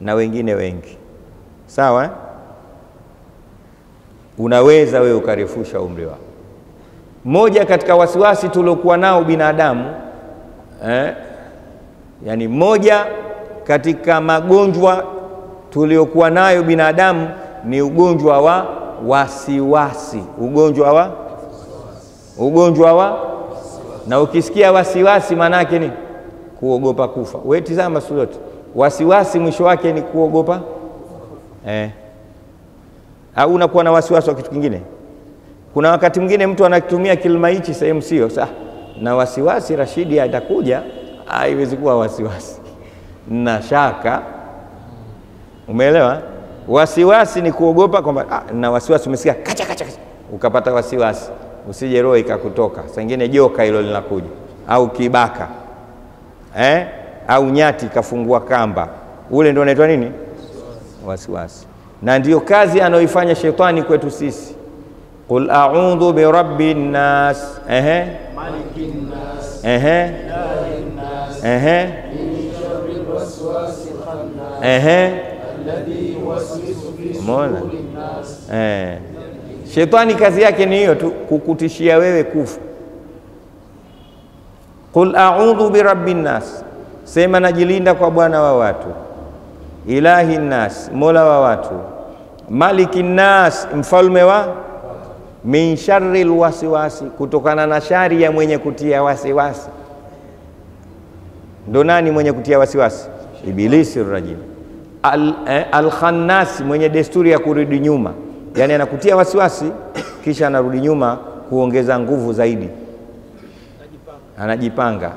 na wengine wengi. Sawa, unaweza wewe ukarefusha umri wako. Moja katika wasiwasi tuliokuwa nao binadamu eh, yani moja katika magonjwa tuliokuwa nayo binadamu ni ugonjwa wa wasiwasi, ugonjwa wa ugonjwa wa na ukisikia wasiwasi maana yake ni kuogopa kufa. Wewe tizama siku yote wasiwasi mwisho wake ni kuogopa eh. Au unakuwa na wasiwasi wa kitu kingine? Kuna wakati mwingine mtu anatumia kilima hichi sehemu sio sa na wasiwasi, Rashidi atakuja, haiwezi kuwa wasiwasi na shaka. Umeelewa? Wasiwasi ni kuogopa kwamba ah, na wasiwasi, umesikia kacha kacha, kacha, ukapata wasiwasi usije roho ikakutoka. Sengine joka hilo linakuja, au kibaka eh? au nyati ikafungua kamba, ule ndio unaitwa nini? Wasiwasi. Na ndiyo kazi anayoifanya shetani kwetu sisi. Qul a'udhu bi rabbin nas, ehe, malikin nas, ehe, ilahin nas, ehe, min sharri waswasi khannas, ehe, alladhi yuwaswisu fi sudurin nas. eh. Shetani kazi yake ni hiyo tu, kukutishia wewe kufa. Qul a'udhu bi rabbin nas, sema najilinda kwa bwana wa watu, ilahi nas, mola wa watu, maliki nas, mfalme wa min sharri lwasiwasi, kutokana na shari ya mwenye kutia wasiwasi. Ndo nani mwenye kutia wasiwasi? Ibilisi rajim. Al, eh, alkhannasi, mwenye desturi ya kurudi nyuma, yani anakutia wasiwasi kisha anarudi nyuma kuongeza nguvu zaidi, anajipanga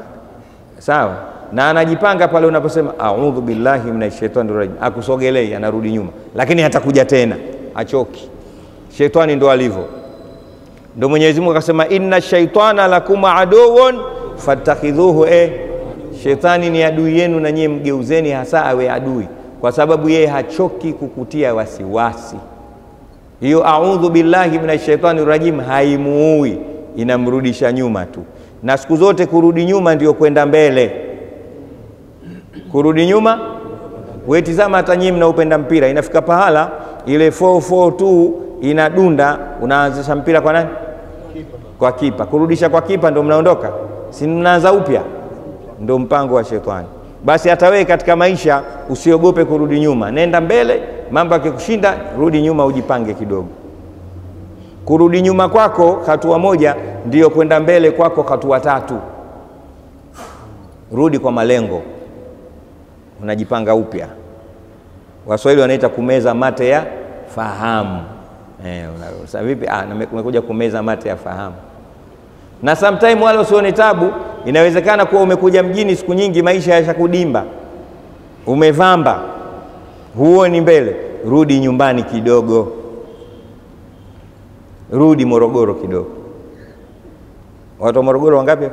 sawa, na anajipanga pale unaposema a'udhu billahi minash shaitani rajim, akusogelei, anarudi nyuma, lakini hatakuja tena, achoki. Shetani ndo alivyo ndo Mwenyezi Mungu akasema inna shaitana lakum aduwwun fattakhidhuhu, eh, shetani ni adui yenu na nyie mgeuzeni hasa awe adui, kwa sababu yeye hachoki kukutia wasiwasi. Hiyo audhu billahi minash shaitani rajim haimuui, inamrudisha nyuma tu, na siku zote kurudi nyuma ndio kwenda mbele. Kurudi nyuma, wetizama, hata nyie mnaupenda mpira, inafika pahala ile 442 inadunda, unaanzisha mpira kwa nani? Kwa kipa. Kurudisha kwa kipa ndo mnaondoka, si mnaanza upya? Ndo mpango wa shetani. Basi hata wewe katika maisha usiogope kurudi nyuma, nenda mbele. Mambo yakikushinda, rudi nyuma, ujipange kidogo. Kurudi nyuma kwako hatua moja ndiyo kwenda mbele kwako hatua tatu. Rudi kwa malengo, unajipanga upya. Waswahili wanaita kumeza mate ya fahamu. Eh, sasa vipi? Ah, umekuja kumeza mate ya fahamu. Na sometime wale usione tabu, inawezekana kuwa umekuja mjini siku nyingi, maisha yashakudimba, umevamba, huoni mbele. Rudi nyumbani kidogo, rudi Morogoro kidogo. Watu wa Morogoro wangapi?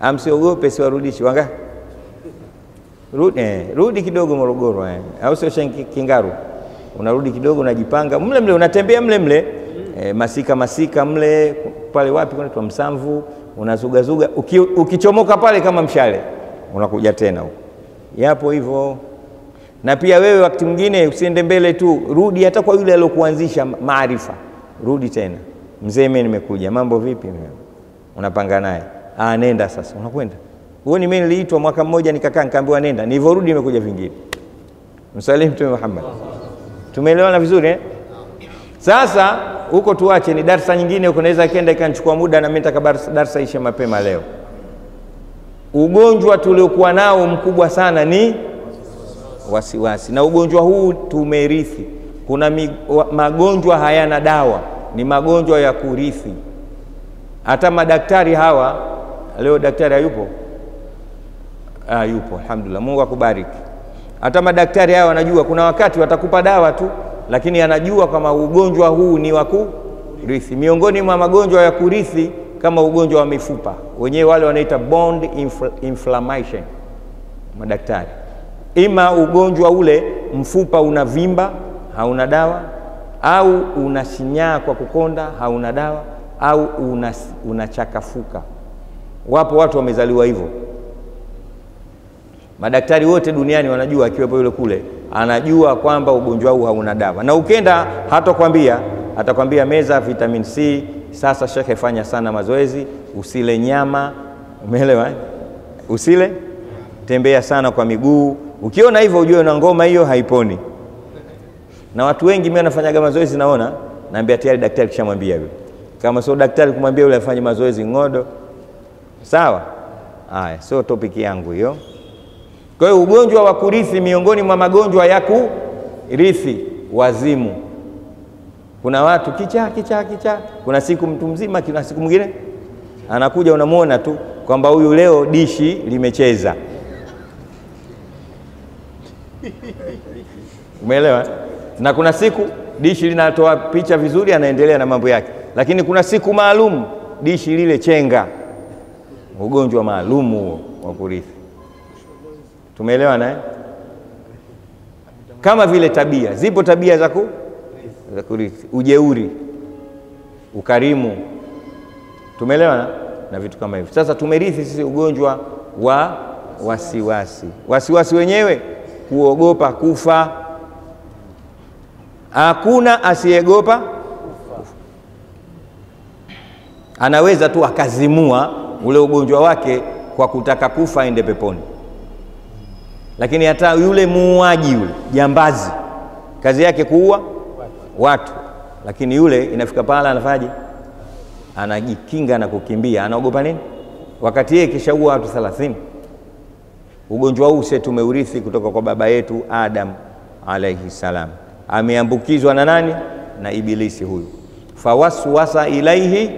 Amsiogope, siwarudishi wangapi? Rudi, eh, rudi kidogo Morogoro eh. Au sio Kingaru? Unarudi kidogo, unajipanga mle mle, unatembea mle mle. E, masika masika mle pale, wapi kunaitwa Msamvu, unazugazuga. Uki, ukichomoka pale kama mshale unakuja tena huko, yapo hivyo. Na pia wewe wakati mwingine usiende mbele tu, rudi hata kwa yule aliyokuanzisha maarifa, rudi tena, mzee, mimi nimekuja, mambo vipi? Unapanga naye, ah, nenda sasa, unakwenda. Huoni mimi niliitwa mwaka mmoja nikakaa nikaambiwa nenda, nilivyorudi nimekuja vingine. Msalimu Mtume Muhammad. Tumeelewana vizuri eh? Sasa huko tuache, ni darsa nyingine huko, naweza kenda ikanichukua muda, na mimi nataka darsa ishe mapema leo. Ugonjwa tuliokuwa nao mkubwa sana ni wasiwasi wasi. Na ugonjwa huu tumerithi. Kuna magonjwa hayana dawa, ni magonjwa ya kurithi. Hata madaktari hawa leo, daktari hayupo Ah, yupo alhamdulillah, Mungu akubariki. Hata madaktari hao wanajua, kuna wakati watakupa dawa tu, lakini anajua kama ugonjwa huu ni wa kurithi. Miongoni mwa magonjwa ya kurithi kama ugonjwa wa mifupa, wenyewe wale wanaita bone infl inflammation. Madaktari, ima ugonjwa ule mfupa unavimba, hauna dawa, au unasinyaa kwa kukonda, hauna dawa, au unachakafuka. Wapo watu wamezaliwa hivyo Madaktari wote duniani wanajua, akiwepo yule kule anajua kwamba ugonjwa huu hauna dawa, na ukenda hatakwambia, atakwambia meza vitamin C. Sasa shekhe, fanya sana mazoezi, usile nyama, umeelewa? Usile, tembea sana kwa miguu. Ukiona hivyo ujue na ngoma hiyo haiponi. Na watu wengi mimi nafanyaga mazoezi, naona naambia tayari daktari kishamwambia hivyo. Kama sio daktari kumwambia yule afanye mazoezi ng'odo, sawa. Haya, sio topiki yangu hiyo. Kwa hiyo ugonjwa wa kurithi, miongoni mwa magonjwa ya kurithi, wazimu. Kuna watu kichaa kichaa kichaa, kuna siku mtu mzima, kuna siku mwingine anakuja unamwona tu kwamba huyu leo dishi limecheza. Umeelewa? Na kuna siku dishi linatoa picha vizuri, anaendelea na mambo yake, lakini kuna siku maalum dishi lile chenga. Ugonjwa maalum huo wa kurithi. Tumeelewana eh? Kama vile tabia, zipo tabia za ku za kurithi, ujeuri, ukarimu, tumeelewana na vitu kama hivyo. Sasa tumerithi sisi ugonjwa wa wasiwasi. Wasiwasi wenyewe kuogopa kufa. Hakuna asiyegopa kufa, anaweza tu akazimua ule ugonjwa wake kwa kutaka kufa aende peponi lakini hata yule muuaji yule jambazi kazi yake kuua watu, lakini yule inafika pahala anafaje? Anajikinga na kukimbia. Anaogopa nini? wakati yeye kishaua watu thelathini. Ugonjwa huu sisi tumeurithi kutoka kwa baba yetu Adam alaihi salam. Ameambukizwa na nani? Na Ibilisi huyu. Fawaswasa ilaihi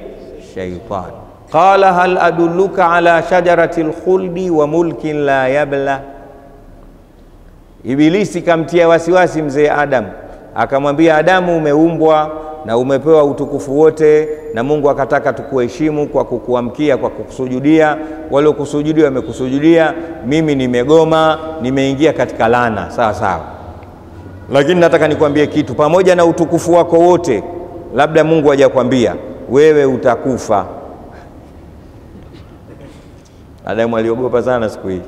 shaitan qala hal adulluka ala shajarati lkhuldi wa mulkin la yabla Ibilisi kamtia wasiwasi mzee Adam, akamwambia Adamu, umeumbwa na umepewa utukufu wote, na Mungu akataka tukuheshimu kwa kukuamkia, kwa kukusujudia. Waliokusujudia wamekusujudia, mimi nimegoma, nimeingia katika lana Sawa sawa, lakini nataka nikwambie kitu, pamoja na utukufu wako wote, labda Mungu hajakwambia wewe utakufa. Adamu aliogopa sana siku hii.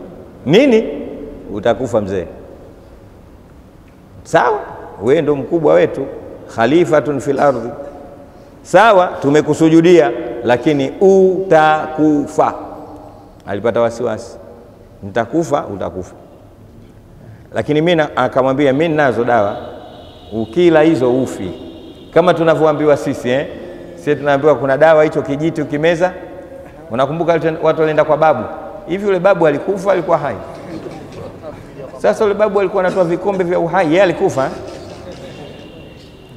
Nini? Utakufa mzee. Sawa, wewe ndo mkubwa wetu, khalifatun fil ardhi. Sawa, tumekusujudia, lakini utakufa. Alipata wasiwasi, nitakufa, utakufa. Lakini mimi akamwambia, mimi ninazo dawa, ukila hizo ufi, kama tunavyoambiwa sisi eh? Sisi tunaambiwa kuna dawa, hicho kijiti ukimeza. Unakumbuka watu walienda kwa babu hivi, yule babu alikufa, alikuwa hai? Sasa yule babu alikuwa anatoa vikombe vya uhai, yeye alikufa eh?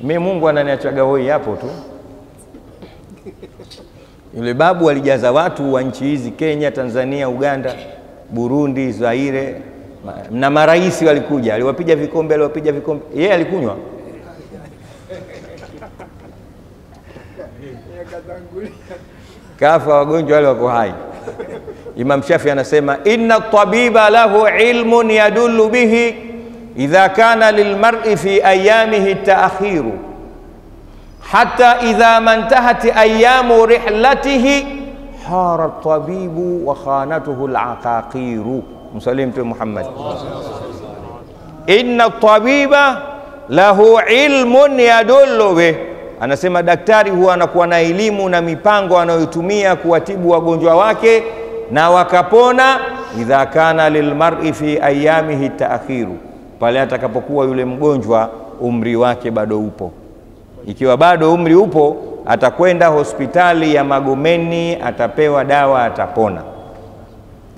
Mimi Mungu ananiachaga hoi hapo tu. Yule babu alijaza watu wa nchi hizi Kenya, Tanzania, Uganda, Burundi, Zaire na marais walikuja, aliwapiga vikombe, aliwapiga vikombe, yeye alikunywa. Kafa, wagonjwa wale wako hai. Imam Shafi anasema inna tabiba lahu ilmun yadullu bihi idha kana lilmar'i fi ayamihi taakhiru hatta idha mantahat ayamu rihlatihi hara tabibu wa khanatuhu alaqaqiru. Msalim Mtume Muhammad, inna tabiba lahu ilmun yadullu bih, anasema daktari huwa anakuwa na elimu na mipango anayotumia kuwatibu wagonjwa wake na wakapona. Idha kana lilmar'i fi ayamihi taakhiru, pale atakapokuwa yule mgonjwa umri wake bado upo. Ikiwa bado umri upo, atakwenda hospitali ya Magomeni, atapewa dawa, atapona.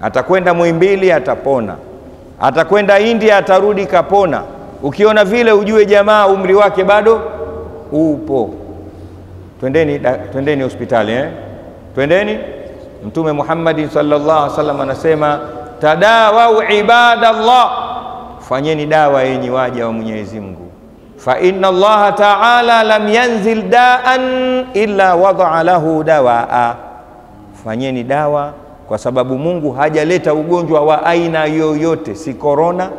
Atakwenda Muhimbili, atapona. Atakwenda India, atarudi kapona. Ukiona vile, ujue jamaa umri wake bado upo. Twendeni, twendeni hospitali eh? Twendeni. Mtume Muhammad sallallahu alaihi wasallam anasema tadawau ibadallah, fanyeni dawa yenye waja wa Mwenyezi Mungu fa inna Allaha ta'ala lam yanzil daan illa wadaa lahu dawaa, fanyeni dawa kwa sababu Mungu hajaleta ugonjwa wa aina yoyote, si korona,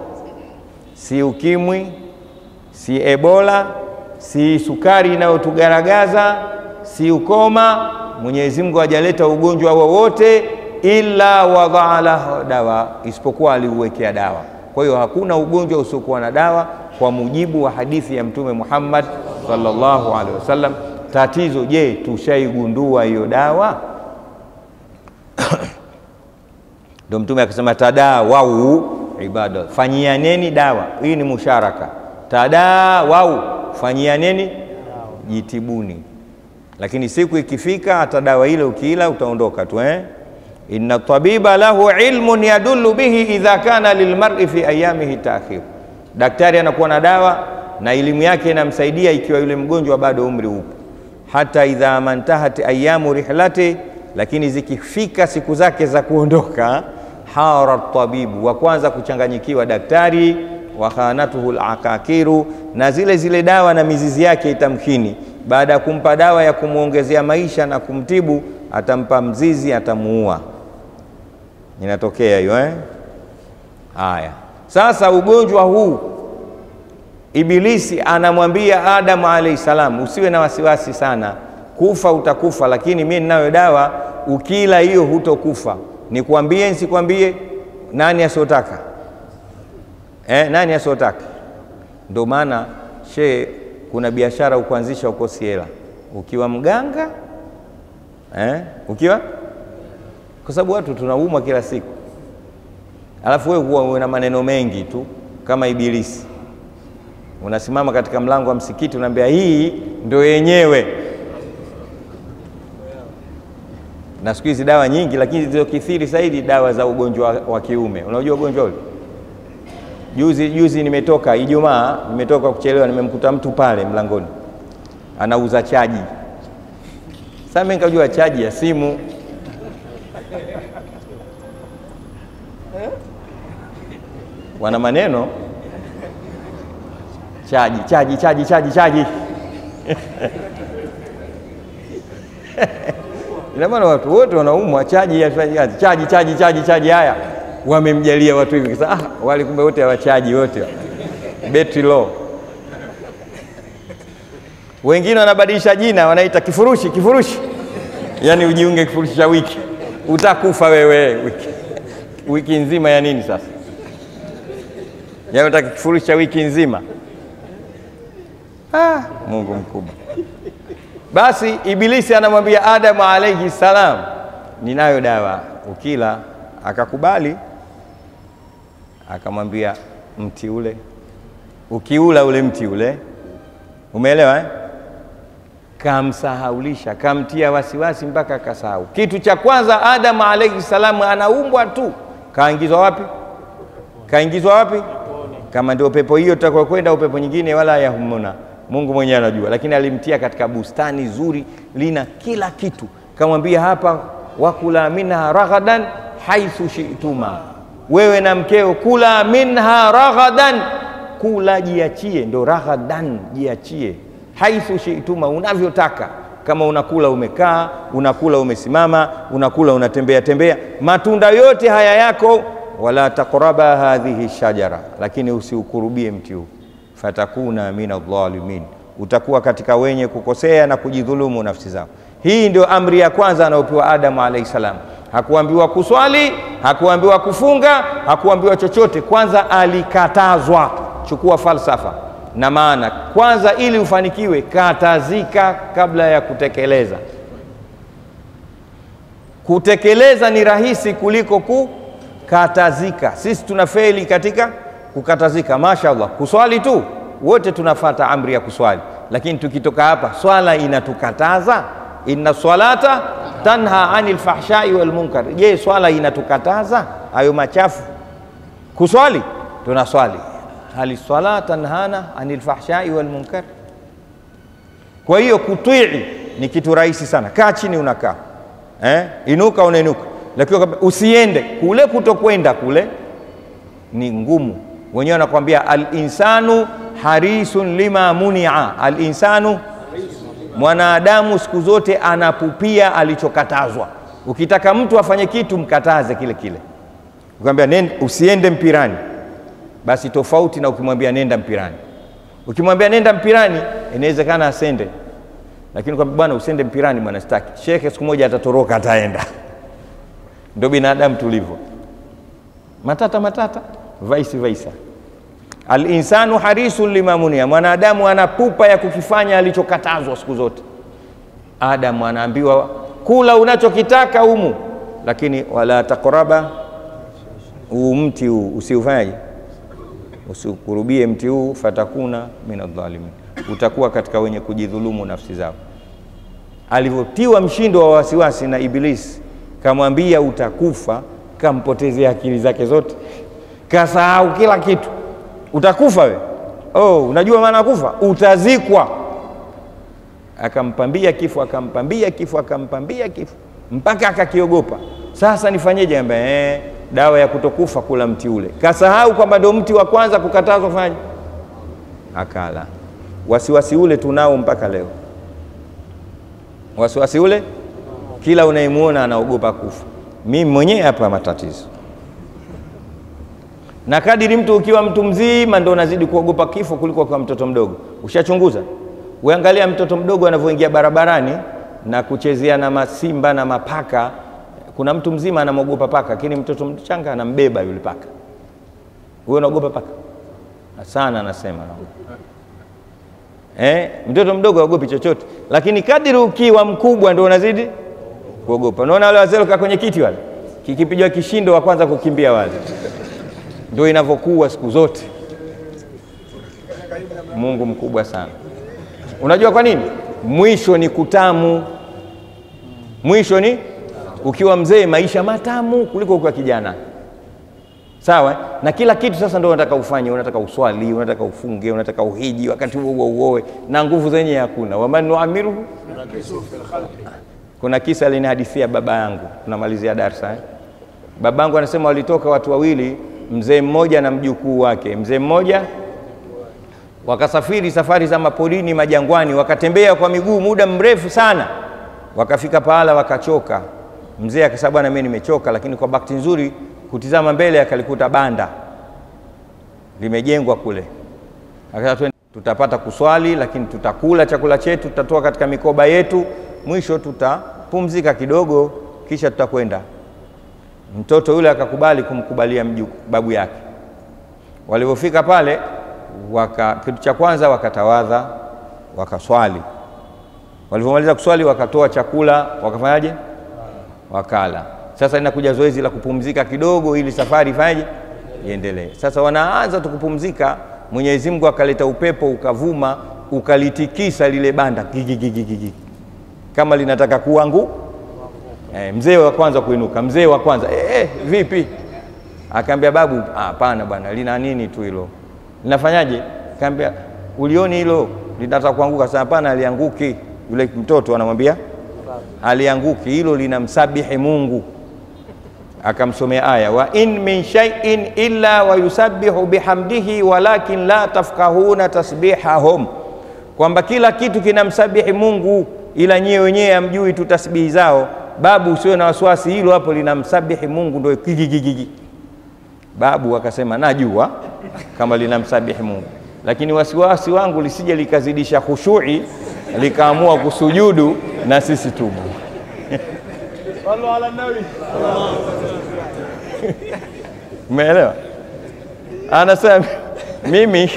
si ukimwi, si ebola, si sukari inayotugaragaza, si ukoma. Mwenyezi Mungu hajaleta ugonjwa wowote ila wadaa dawa, isipokuwa aliuwekea dawa. Kwa hiyo hakuna ugonjwa usiokuwa na dawa kwa mujibu wa hadithi ya Mtume Muhammad sallallahu alaihi wasallam. Tatizo, je, tushaigundua hiyo dawa? <coughs> Ndio Mtume akasema tadawau ibada, fanyianeni dawa. Hii ni musharaka, tadawau, fanyianeni, jitibuni. Lakini siku ikifika, hata dawa ile ukiila utaondoka tu eh? inna tabiba lahu ilmun yadullu bihi idha kana lilmar'i fi ayamihi ta'khir Daktari anakuwa na dawa na elimu yake inamsaidia ikiwa yule mgonjwa bado umri upo. Hata idha mantahat ayamu rihlati, lakini zikifika siku zake za kuondoka, hara tabibu, wa kwanza kuchanganyikiwa daktari, wa khanatuhu alakakiru, na zile zile dawa na mizizi yake itamkini. Baada ya kumpa dawa ya kumwongezea maisha na kumtibu, atampa mzizi, atamuua. Inatokea hiyo eh? Haya. Sasa ugonjwa huu Ibilisi anamwambia Adamu alayhi salam, usiwe na wasiwasi sana, kufa utakufa, lakini mimi ninayo dawa, ukila hiyo hutokufa. Nikwambie nsikwambie? Nani asiotaka eh? Nani asiotaka? Ndio maana she, kuna biashara ukuanzisha ukosi hela, ukiwa mganga eh? ukiwa kwa sababu watu tunaumwa kila siku alafu wewe huwa una maneno mengi tu kama Ibilisi. Unasimama katika mlango wa msikiti unaambia hii ndio yenyewe. Na siku hizi dawa nyingi, lakini zilizokithiri zaidi dawa za ugonjwa wa kiume. Unajua ugonjwa ule? Juzi juzi nimetoka Ijumaa, nimetoka kuchelewa, nimemkuta mtu pale mlangoni anauza chaji. Sasa mimi nikajua chaji ya simu wana maneno chaji chaji chaji chaji chaji <laughs> ina maana watu wote wanaumwa chaji chaji chaji chaji chaji. Haya, wamemjalia watu hivi sasa. Ah, wale kumbe wote hawachaji wote, betri low. Wengine wanabadilisha jina, wanaita kifurushi. Kifurushi yaani ujiunge kifurushi cha wiki, utakufa wewe wiki, wiki nzima ya nini sasa? Yaani utaki kifurushi cha wiki nzima? Ah, Mungu mkubwa. Basi Ibilisi anamwambia Adamu alaihi salam, ninayo dawa, ukila. Akakubali, akamwambia mti ule, ukiula ule mti ule, umeelewa eh? Kamsahaulisha, kamtia wasiwasi mpaka akasahau. Kitu cha kwanza Adamu alaihi salamu anaumbwa tu, kaingizwa wapi? Kaingizwa wapi? Kama ndio pepo hiyo tutakokwenda pepo nyingine, wala yahumuna Mungu mwenyewe anajua, lakini alimtia katika bustani zuri, lina kila kitu. Kamwambia hapa, wakula minha raghadan haithu shituma, wewe na mkeo kula minha raghadan, kula jiachie, ndo raghadan, jiachie, haithu shituma, unavyotaka. Kama unakula umekaa, unakula umesimama, unakula unatembea tembea, matunda yote haya yako. Wala taqraba hadhihi shajara, lakini usiukurubie mti huu fatakuna min adh-dhalimin, utakuwa katika wenye kukosea na kujidhulumu nafsi zao. Hii ndio amri ya kwanza anayopewa Adamu alayhi salam. Hakuambiwa kuswali, hakuambiwa kufunga, hakuambiwa chochote. Kwanza alikatazwa. Chukua falsafa na maana. Kwanza ili ufanikiwe, katazika kabla ya kutekeleza. Kutekeleza ni rahisi kuliko kukatazika. Sisi tunafeli katika kukatazika. Mashaallah, kuswali tu wote tunafata amri ya kuswali, lakini tukitoka hapa swala inatukataza. Inna swalata tanha anil lfahshai wal munkar. Je, swala inatukataza hayo machafu? Kuswali tunaswali, hali swala tanhana ani lfahshai wal munkar. Kwa hiyo kutii ni kitu rahisi sana. Kaa chini, unakaa eh, inuka, unainuka, lakini usiende kule. Kutokwenda kule ni ngumu wenyewe anakwambia alinsanu harisun lima munia. Alinsanu, mwanadamu siku zote anapupia alichokatazwa. Ukitaka mtu afanye kitu, mkataze kile kile. Ukiambia usiende mpirani, basi tofauti na ukimwambia nenda mpirani. Ukimwambia nenda mpirani, inawezekana asende, lakini kwambia bwana, usiende mpirani bwana, sitaki. Shekhe siku moja atatoroka, ataenda. Ndio binadamu tulivyo, matata matata vaisi versa. Alinsanu harisun limamunia, mwanadamu ana pupa ya kukifanya alichokatazwa siku zote. Adamu anaambiwa kula unachokitaka humu, lakini wala taqraba, huu mti huu usiufanyaje, usikurubie mti huu, fatakuna min adh-dhalimin, utakuwa katika wenye kujidhulumu nafsi zao. Alivyotiwa mshindo wa wasiwasi na Ibilisi, kamwambia utakufa, kampotezea akili zake zote kasahau kila kitu. Utakufa we. Oh, unajua maana kufa? Utazikwa. Akampambia kifo, akampambia kifo, akampambia kifo mpaka akakiogopa. Sasa nifanyeje? Ambaye eh, dawa ya kutokufa kula mti ule. Kasahau kwamba ndio mti wa kwanza kukatazwa fanya, akala. Wasiwasi ule tunao mpaka leo, wasiwasi ule, kila unayemwona anaogopa kufa. Mimi mwenyewe hapa matatizo na kadiri mtu ukiwa mtu mzima ndo unazidi kuogopa kifo kuliko ukiwa mtoto mdogo. Ushachunguza? Uangalia mtoto mdogo anavyoingia barabarani na kuchezea na masimba na mapaka. Kuna mtu mzima anamwogopa paka, lakini mtoto mchanga anambeba yule paka. Wewe unaogopa paka sana? Anasema eh, mtoto mdogo haogopi chochote, lakini kadiri ukiwa mkubwa ndo unazidi kuogopa. Unaona wale wazee kwenye kiti wale, kikipigwa kishindo wa kwanza kukimbia wale ndio inavyokuwa siku zote. Mungu mkubwa sana. Unajua kwa nini? Mwisho ni kutamu. Mwisho ni ukiwa mzee, maisha matamu kuliko ukiwa kijana. Sawa, na kila kitu sasa ndio unataka ufanye, unataka uswali, unataka ufunge, unataka uhiji, wakati huo huo uoe, na nguvu zenye hakuna. waman nuamiruhu. Kuna kisa alinihadithia baba yangu, tunamalizia darsa eh? Babangu anasema walitoka watu wawili mzee mmoja na mjukuu wake. Mzee mmoja wakasafiri safari za mapolini majangwani, wakatembea kwa miguu muda mrefu sana, wakafika pahala wakachoka. Mzee akasema, bwana, mimi nimechoka, lakini kwa bahati nzuri kutizama mbele akalikuta banda limejengwa kule. Akasema tutapata kuswali, lakini tutakula chakula chetu, tutatoa katika mikoba yetu, mwisho tutapumzika kidogo, kisha tutakwenda. Mtoto yule akakubali kumkubalia mju, babu yake. Walipofika pale waka, kitu cha kwanza wakatawadha, wakaswali. Walipomaliza kuswali, wakatoa chakula, wakafanyaje? Wakala. Sasa inakuja zoezi la kupumzika kidogo, ili safari ifanyaje? Iendelee. Sasa wanaanza tu kupumzika, Mwenyezi Mungu akaleta upepo ukavuma, ukalitikisa lile banda gigigigigi, kama linataka kuangu. Eh, mzee wa kwanza kuinuka, mzee wa kwanza eh, eh, vipi? Akaambia babu, hapana bwana, lina nini tu hilo linafanyaje? Kaambia ulioni hilo linataka kuanguka. Sasa hapana, alianguki. Yule mtoto anamwambia alianguki, hilo linamsabihi Mungu. Akamsomea aya wa in min shay'in illa wa yusabbihu bihamdihi walakin la tafkahuna tasbihahum, kwamba kila kitu kinamsabihi Mungu ila nyie wenyewe amjui tu tasbihi zao. Babu, usiwe na wasiwasi, hilo hapo linamsabihi Mungu, ndio kigigigigi. Babu akasema najua kama linamsabihi Mungu, lakini wasiwasi wangu lisije likazidisha khushui likaamua kusujudu na sisi tubu. Umeelewa? Anasema mimi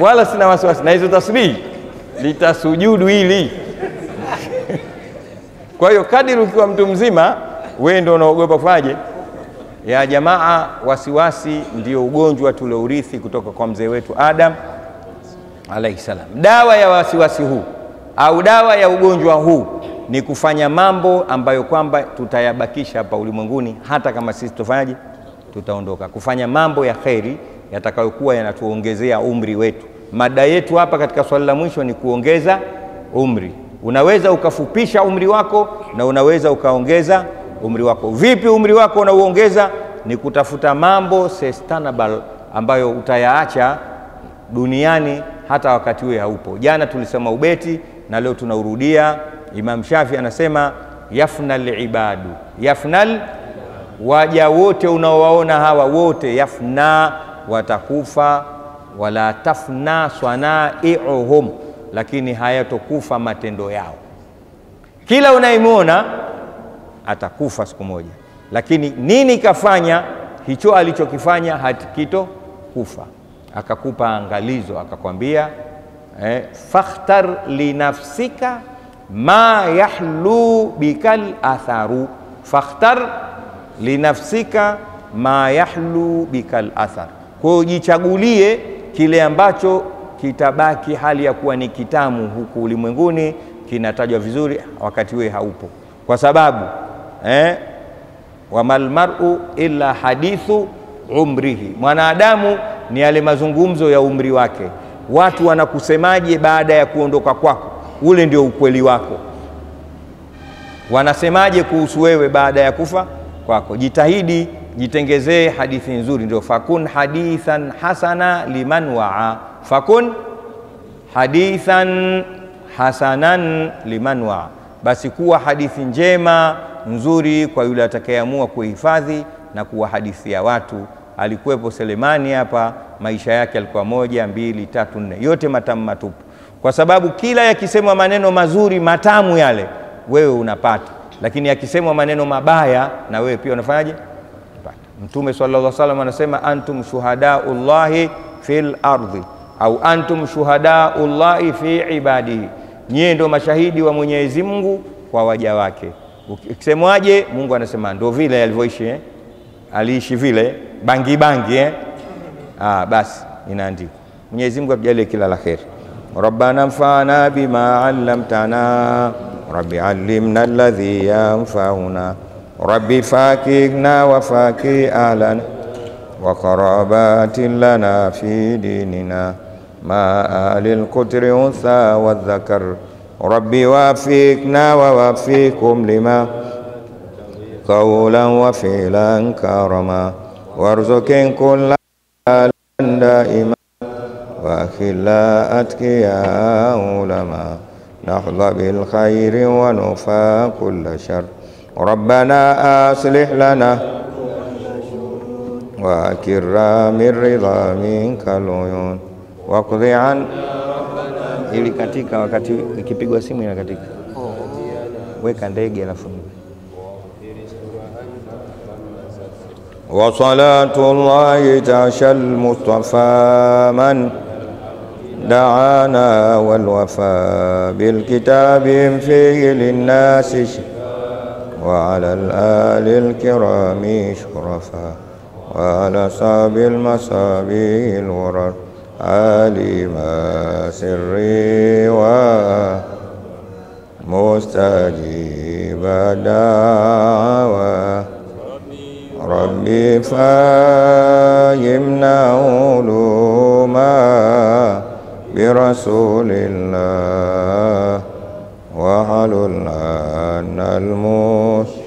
wala sina wasiwasi na hizo tasbihi, litasujudu hili. Kwa hiyo kadiri ukiwa mtu mzima, wewe ndio unaogopa kufanyaje ya jamaa. Wasiwasi ndio ugonjwa tuliourithi kutoka kwa mzee wetu Adam alaihi salam. Dawa ya wasiwasi huu au dawa ya ugonjwa huu ni kufanya mambo ambayo kwamba tutayabakisha hapa ulimwenguni, hata kama sisi tufanyaje, tutaondoka. Kufanya mambo ya kheri yatakayokuwa yanatuongezea umri wetu. Mada yetu hapa katika swali la mwisho ni kuongeza umri. Unaweza ukafupisha umri wako na unaweza ukaongeza umri wako. Vipi umri wako unauongeza? Ni kutafuta mambo sustainable ambayo utayaacha duniani hata wakati huwe haupo. Jana tulisema ubeti na leo tunaurudia. Imam Shafi anasema yafnal ibadu, yafnal waja wote unaowaona hawa wote, yafna watakufa, wala tafna swanaiuhum, lakini hayatokufa matendo yao. Kila unayemwona atakufa siku moja, lakini nini kafanya hicho alichokifanya hakito kufa. Akakupa angalizo, akakwambia eh, fakhtar linafsika ma yahlu bikal atharu, fakhtar linafsika ma yahlu bikal athar. Kwa hiyo jichagulie kile ambacho kitabaki hali ya kuwa ni kitamu huku ulimwenguni, kinatajwa vizuri wakati wewe haupo, kwa sababu eh, wamal mar'u illa hadithu umrihi, mwanadamu ni yale mazungumzo ya umri wake. Watu wanakusemaje baada ya kuondoka kwako? Ule ndio ukweli wako. Wanasemaje kuhusu wewe baada ya kufa kwako? Jitahidi, jitengezee hadithi nzuri, ndio fakun hadithan hasana liman waa, fakun hadithan hasanan liman wa. Basi kuwa hadithi njema nzuri kwa yule atakayeamua kuhifadhi na kuwahadithia watu. Alikuwepo Selemani hapa, maisha yake alikuwa moja, mbili, tatu, nne, yote matamu matupu, kwa sababu kila yakisemwa maneno mazuri matamu yale wewe unapata, lakini yakisemwa maneno mabaya na wewe pia unafanyaje? Mtume sallallahu alaihi wasallam anasema antum shuhadaullahi fil ardhi au antum shuhadaullahi fi ibadihi, nyie ndo mashahidi wa Mwenyezi Mungu kwa waja wake. Ukisemwaje? Mungu anasema ndo vile alivyoishi eh? aliishi vile bangi bangi eh? Ah, basi inaandikwa. Mwenyezi Mungu atujalie kila la kheri. Rabbana mfana bima allamtana rabbi allimna alladhi yanfauna rabbi fakihna wa faki ahlana wa qarabatin lana fi dinina qutri untha wa dhakar rabbi wafikna wa wafikum lima قولا وفعلا كرما. وارزق كل دائما وأخلاء أتقياء علما نحظى بالخير ونفى كل شر. ربنا أصلح لنا وأكر من رضا منك العيون. واقض عنا ilikatika wakati ikipigwa simu inakatika. Weka ndege alafu وصلاة الله تعشى المصطفى من دعانا والوفاء بالكتاب فيه للناس وعلى الآل الكرام شرفا وعلى صاب المصابيح الورى ما سري ومستجيب دعوى ربي فاهمنا علوما برسول الله وحلل عنا المشرك